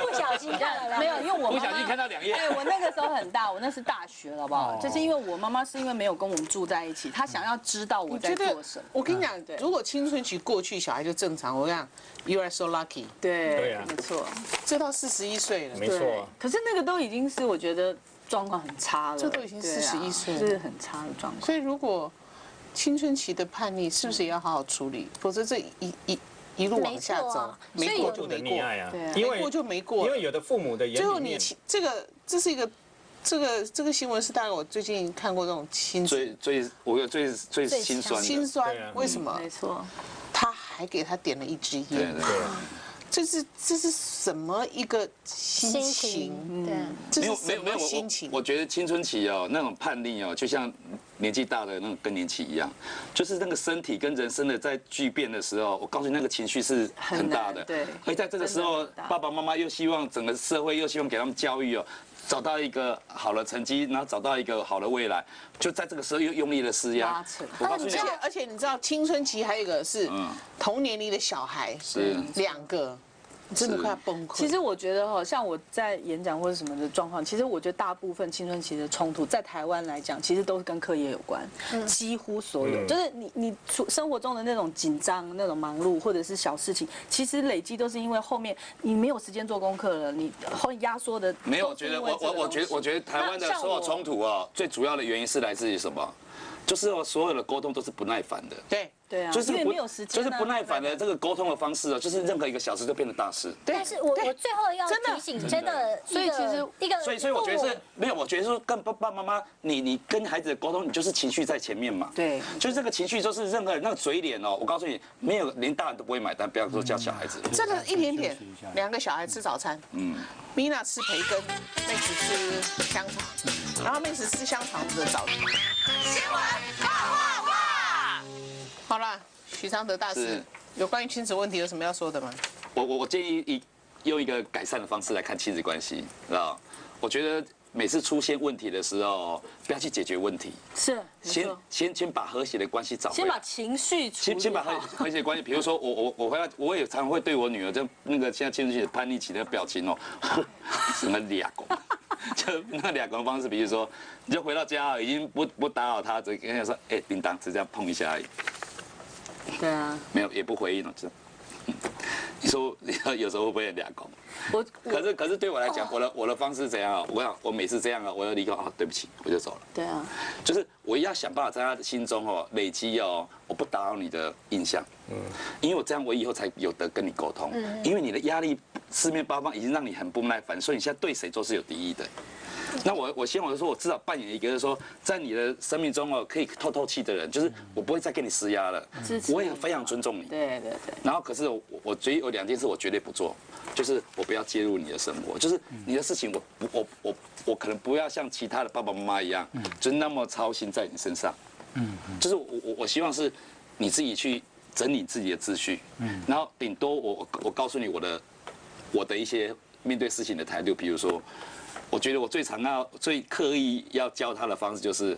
不小心看了两没有，因为我不小心看到两页对，我那个时候很大，我那是大学了，好不好哦？就是因为我妈妈是因为没有跟我们住在一起，她想要知道我在我觉得做什么。我跟你讲嗯，如果青春期过去，小孩就正常。我跟你讲，You are so lucky，对对啊。没错，这到四十一岁了，没错。可是那个都已经是我觉得状况很差了，这都已经对啊41岁了。这是很差的状况。所以如果青春期的叛逆，是不是也要好好处理？否则这一一一路往下走没过就没过，因为没过就没过。因为有的父母的眼最后里面，你这个这是一个这个这个新闻是大概我最近看过这种亲最最我有最最最心酸的，心酸为什么？没错，他还给他点了一支对烟？对。对啊，这是这是什么一个心心情？情，对。没有没有没有，我心情？我觉得青春期哦，那种叛逆哦，就像年纪大的那种更年期一样，就是那个身体跟人生的在巨变的时候，我告诉你，那个情绪是很大的。对而在这个时候爸爸妈妈又希望整个社会又希望给他们教育哦。找到一个好的成绩，然后找到一个好的未来，就在这个时候又用力的施压。我告诉你。而且，而且你知道，青春期还有一个是嗯。同年龄的小孩，是。两个，真的快要崩溃。其实我觉得哈，像我在演讲或者什么的状况，其实我觉得大部分青春期的冲突，在台湾来讲，其实都是跟课业有关，嗯几乎所有，就是你你处生活中的那种紧张、那种忙碌，或者是小事情，其实累积都是因为后面你没有时间做功课了，你后面压缩的没有，我觉得我我我觉得我觉得台湾的所有冲突啊，最主要的原因是来自于什么？就是我所有的沟通都是不耐烦的。对对啊，就是不因为没有时间啊，就是不耐烦的这个沟通的方式啊，就是任何一个小事就变成大事。对但是我我最后要真的提醒，真的，所以其实一个，所以所以我觉得是没有，我觉得说跟爸爸妈妈，你你跟孩子的沟通，你就是情绪在前面嘛。对就是这个情绪，就是任何人那个嘴脸哦，我告诉你，没有连大人都不会买单，不要说叫小孩子。真的，一点点两个小孩吃早餐，嗯，米娜吃培根，Max 吃香肠，然后 Max 吃香肠的早餐。新闻哇哇哇！好了，许常德大师，有关于亲子问题有什么要说的吗？我我我建议以用一个改善的方式来看亲子关系，知道？我觉得每次出现问题的时候，不要去解决问题，是先先先把和谐的关系找回来。先把情绪先先把和好。和谐关系，比如说我我我会要，我也常常会对我女儿就那个现在青春期的叛逆期的表情哦，什么俩狗，就那两个方式，比如说，你就回到家已经不不打扰他，只跟他说，哎、叮当，只这样碰一下而已，对啊，没有也不回应了，就。你说有时候会不会俩公？我可是可是对我来讲，我的我的方式怎样啊？我想我每次这样啊，我要离开啊，对不起，我就走了。对啊，就是我要想办法在他的心中哦累积哦，我不打扰你的印象，嗯，因为我这样我以后才有得跟你沟通，嗯。因为你的压力四面八方已经让你很不耐烦，所以你现在对谁都是有敌意的。那我我希望我说我至少扮演一个，就是说在你的生命中哦可以透透气的人，就是我不会再跟你施压了。支，持我也非常尊重你。对对对，然后可是我我绝有两件事我绝对不做，就是我不要介入你的生活，就是你的事情我不我我我可能不要像其他的爸爸妈妈一样，就是那么操心在你身上。嗯，就是我我我希望是你自己去整理自己的秩序，嗯，然后顶多我我我告诉你我的我的一些面对事情的态度，比如说，我觉得我最常要最刻意要教他的方式就是。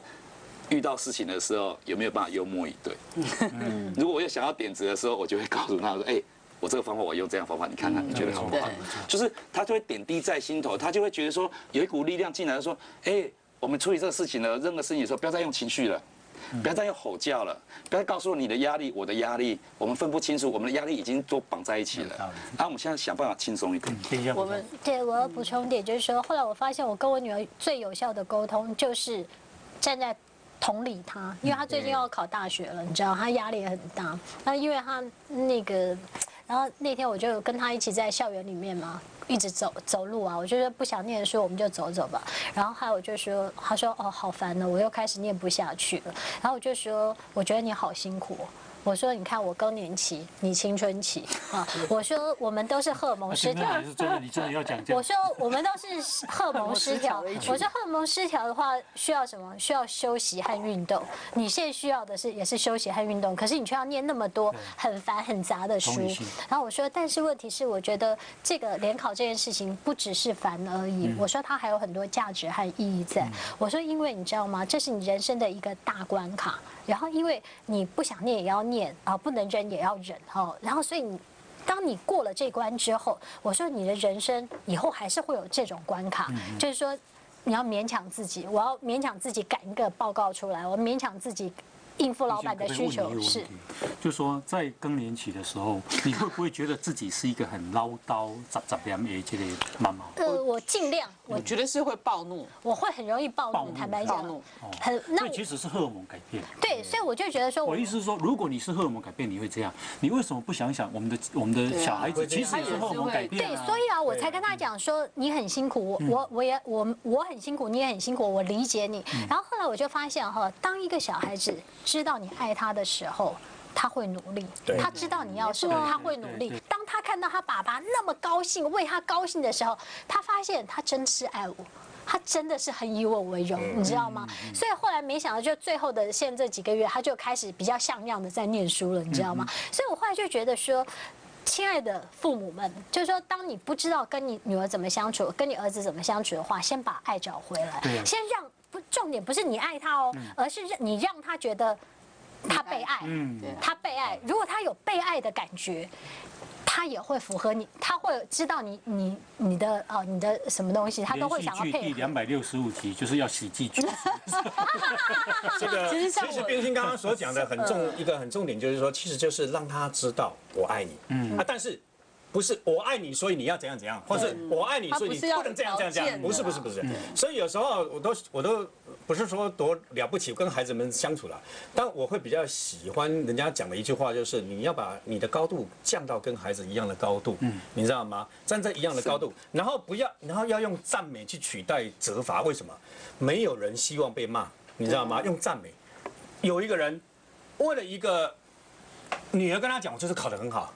遇到事情的时候，有没有办法幽默以对？如果我有想要点子的时候，我就会告诉他说：“哎、我这个方法我用这样方法，你看看你觉得好不好？”就是他就会点滴在心头，他就会觉得说有一股力量进来说：“哎、我们处理这个事情呢，任何事情的时候，不要再用情绪了。”不要再用吼叫了，不要再告诉我你的压力，我的压力，我们分不清楚，我们的压力已经都绑在一起了。然后我们现在想办法轻松一点。等一下，我们对，我要补充一点，就是说，后来我发现我跟我女儿最有效的沟通，就是站在同理她，因为她最近要考大学了，你知道，她压力也很大。那因为她那个，然后那天我就跟他一起在校园里面嘛，一直走走路啊，我就说不想念书，我们就走走吧。然后还有我就说，他说哦好烦呢，我又开始念不下去了。然后我就说，我觉得你好辛苦。我说，你看我更年期，你青春期啊。我说我们都是荷尔蒙失调是真的，你真的要讲这样我。说我们都是荷尔蒙失调。我说荷尔蒙失调的话，需要什么？需要休息和运动。你现在需要的是也是休息和运动，可是你却要念那么多很烦很杂的书。然后我说，但是问题是，我觉得这个联考这件事情不只是烦而已。我说它还有很多价值和意义在。我说，因为你知道吗？这是你人生的一个大关卡。然后因为你不想念也要念啊，不能忍也要忍哈。然后所以你。当你过了这关之后，我说你的人生以后还是会有这种关卡，就是说你要勉强自己，我要勉强自己赶一个报告出来，我勉强自己应付老板的需求是。，就是说在更年期的时候，你会不会觉得自己是一个很唠叨、杂杂两的这类妈妈？呃，我尽量，我我觉得是会暴怒，我会很容易暴怒，暴怒坦白讲暴怒，很那我所以其实是荷尔蒙改变。对，所以我就觉得说我我的意思是说，如果你是荷尔蒙改变，你会这样，你为什么不想想我们的我们的小孩子其实也是荷尔蒙改变对，啊？所以啊，我才跟他讲说你很辛苦，我我我也我我很辛苦，你也很辛苦，我理解你。然后后来我就发现哈，当一个小孩子知道你爱他的时候。他会努力，他知道你要什么，他会努力。当他看到他爸爸那么高兴，为他高兴的时候，他发现他真是爱我。他真的是很以我为荣，你知道吗？所以后来没想到，就最后的现在这几个月，他就开始比较像样的在念书了，你知道吗？所以我后来就觉得说，亲爱的父母们，就是说，当你不知道跟你女儿怎么相处，跟你儿子怎么相处的话，先把爱找回来先让不重点不是你爱他哦，而是让你让他觉得他被爱，嗯，他被爱。如果他有被爱的感觉。他也会符合你，他会知道你你你的哦你的什么东西，他都会想要配合第两。百六十五集就是要喜剧剧，这个其实像其实冰心刚刚所讲的很重一个很重点，就是说，其实就是让他知道我爱你，嗯啊，但是。不是我爱你，所以你要怎样怎样，或是我爱你，所以你不能这样这样这样，不是不是不是。所以有时候我都我都不是说多了不起跟孩子们相处了，但我会比较喜欢人家讲的一句话，就是你要把你的高度降到跟孩子一样的高度，嗯你知道吗？站在一样的高度，然后不要，然后要用赞美去取代责罚。为什么？没有人希望被骂，你知道吗？用赞美。有一个人为了一个女儿跟他讲，我就是考得很好。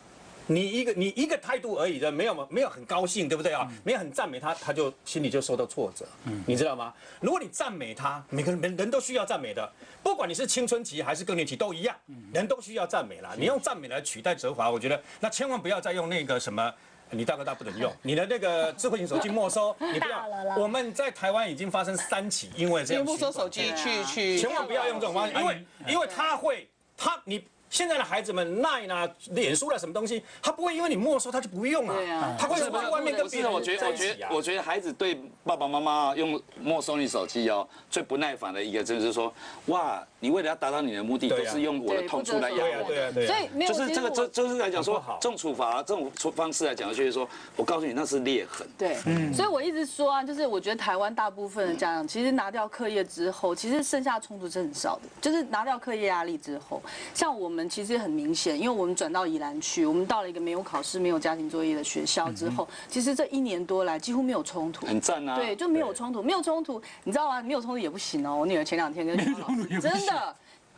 你一个你一个态度而已的，没有没有很高兴，对不对啊？没有很赞美他，他就心里就受到挫折，你知道吗？如果你赞美他，每个人人都需要赞美的，不管你是青春期还是更年期都一样，人都需要赞美啦。你用赞美来取代责罚，我觉得那千万不要再用那个什么。你大哥大不能用，你的那个智慧型手机没收，你不要。我们在台湾已经发生三起，因为这样没收手机去去，千万不要用这种方式，因为因为他会，他你现在的孩子们，Line 啊、脸书了什么东西，他不会因为你没收他就不用啊。他会在外面跟不是，别人我觉得，我觉得。我觉得孩子对爸爸妈妈用没收你手机哦，最不耐烦的一个就是说，哇，你为了要达到你的目的，都是用我的痛处来对啊，养我。对啊，对啊。所以没有，就是这个，这其实我就是来讲说这种处罚这种方式来讲，就是说我告诉你那是裂痕。对，所以我一直说啊，就是我觉得台湾大部分的家长，其实拿掉课业之后，其实剩下的冲突是很少的。就是拿掉课业压力之后，像我们其实很明显，因为我们转到宜兰去，我们到了一个没有考试、没有家庭作业的学校之后，其实这一年多来几乎没有冲突。很赞啊！对，就没有冲突，没有冲突，你知道吗？没有冲突也不行哦。我女儿前两天跟学校老师 真的，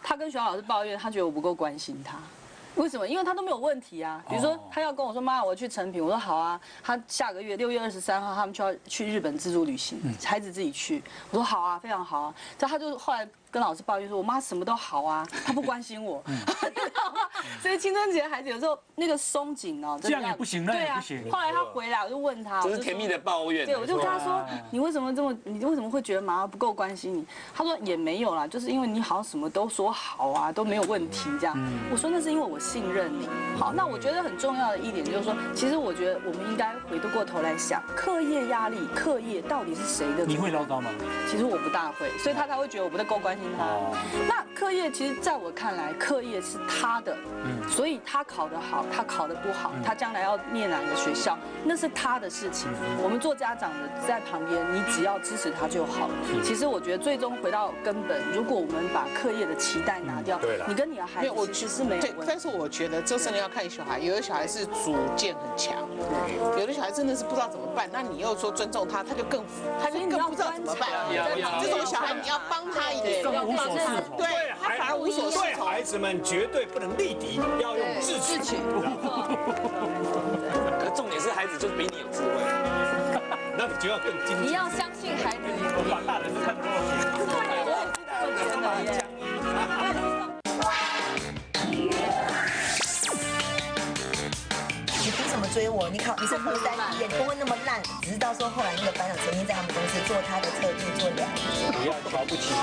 她跟学校老师抱怨，他觉得我不够关心他。为什么？因为他都没有问题啊。比如说，他要跟我说妈，我去成品，我说好啊。他下个月六月二十三号，他们就要去日本自助旅行，孩子自己去。我说好啊，非常好啊。这他就后来跟老师抱怨说，我妈什么都好啊，她不关心我，你知道吗？所以青春期的孩子有时候那个松紧哦，真的要这样也不行那也对啊不行后来他回来，我就问他，我就是甜蜜的抱怨。对，我就跟他说，你为什么这么，你为什么会觉得妈妈不够关心你？他说也没有啦，就是因为你好像什么都说好啊，都没有问题这样。我说那是因为我信任你。好，那我觉得很重要的一点就是说，其实我觉得我们应该回过头来想，课业压力，课业到底是谁的？你会唠叨吗？其实我不大会，所以他才会觉得我不太够关哦。那课业其实在我看来，课业是他的，所以他考得好，他考得不好，他将来要念哪个学校，那是他的事情。我们做家长的在旁边，你只要支持他就好了。其实我觉得最终回到根本，如果我们把课业的期待拿掉对了，你跟你的孩没有，我子其实是没有对，但。是我觉得这真的要看小孩，有的小孩是主见很强，有的小孩真的是不知道怎么办。那你又说尊重他，他就更他就更不知道怎么办。这种小孩你要帮他一点，更无所适从。对他反而无所适对从。孩子们绝对不能力敌，要用智取。可是重点是孩子就是比你有智慧。那你就要更精。你要相信孩子。把大人都看多了。真的耶。你凭什么追我？你考你是复三毕业，不会那么烂。只是到时候后来那个班长曾经在他们公司做他的特助做两年。不要瞧不起。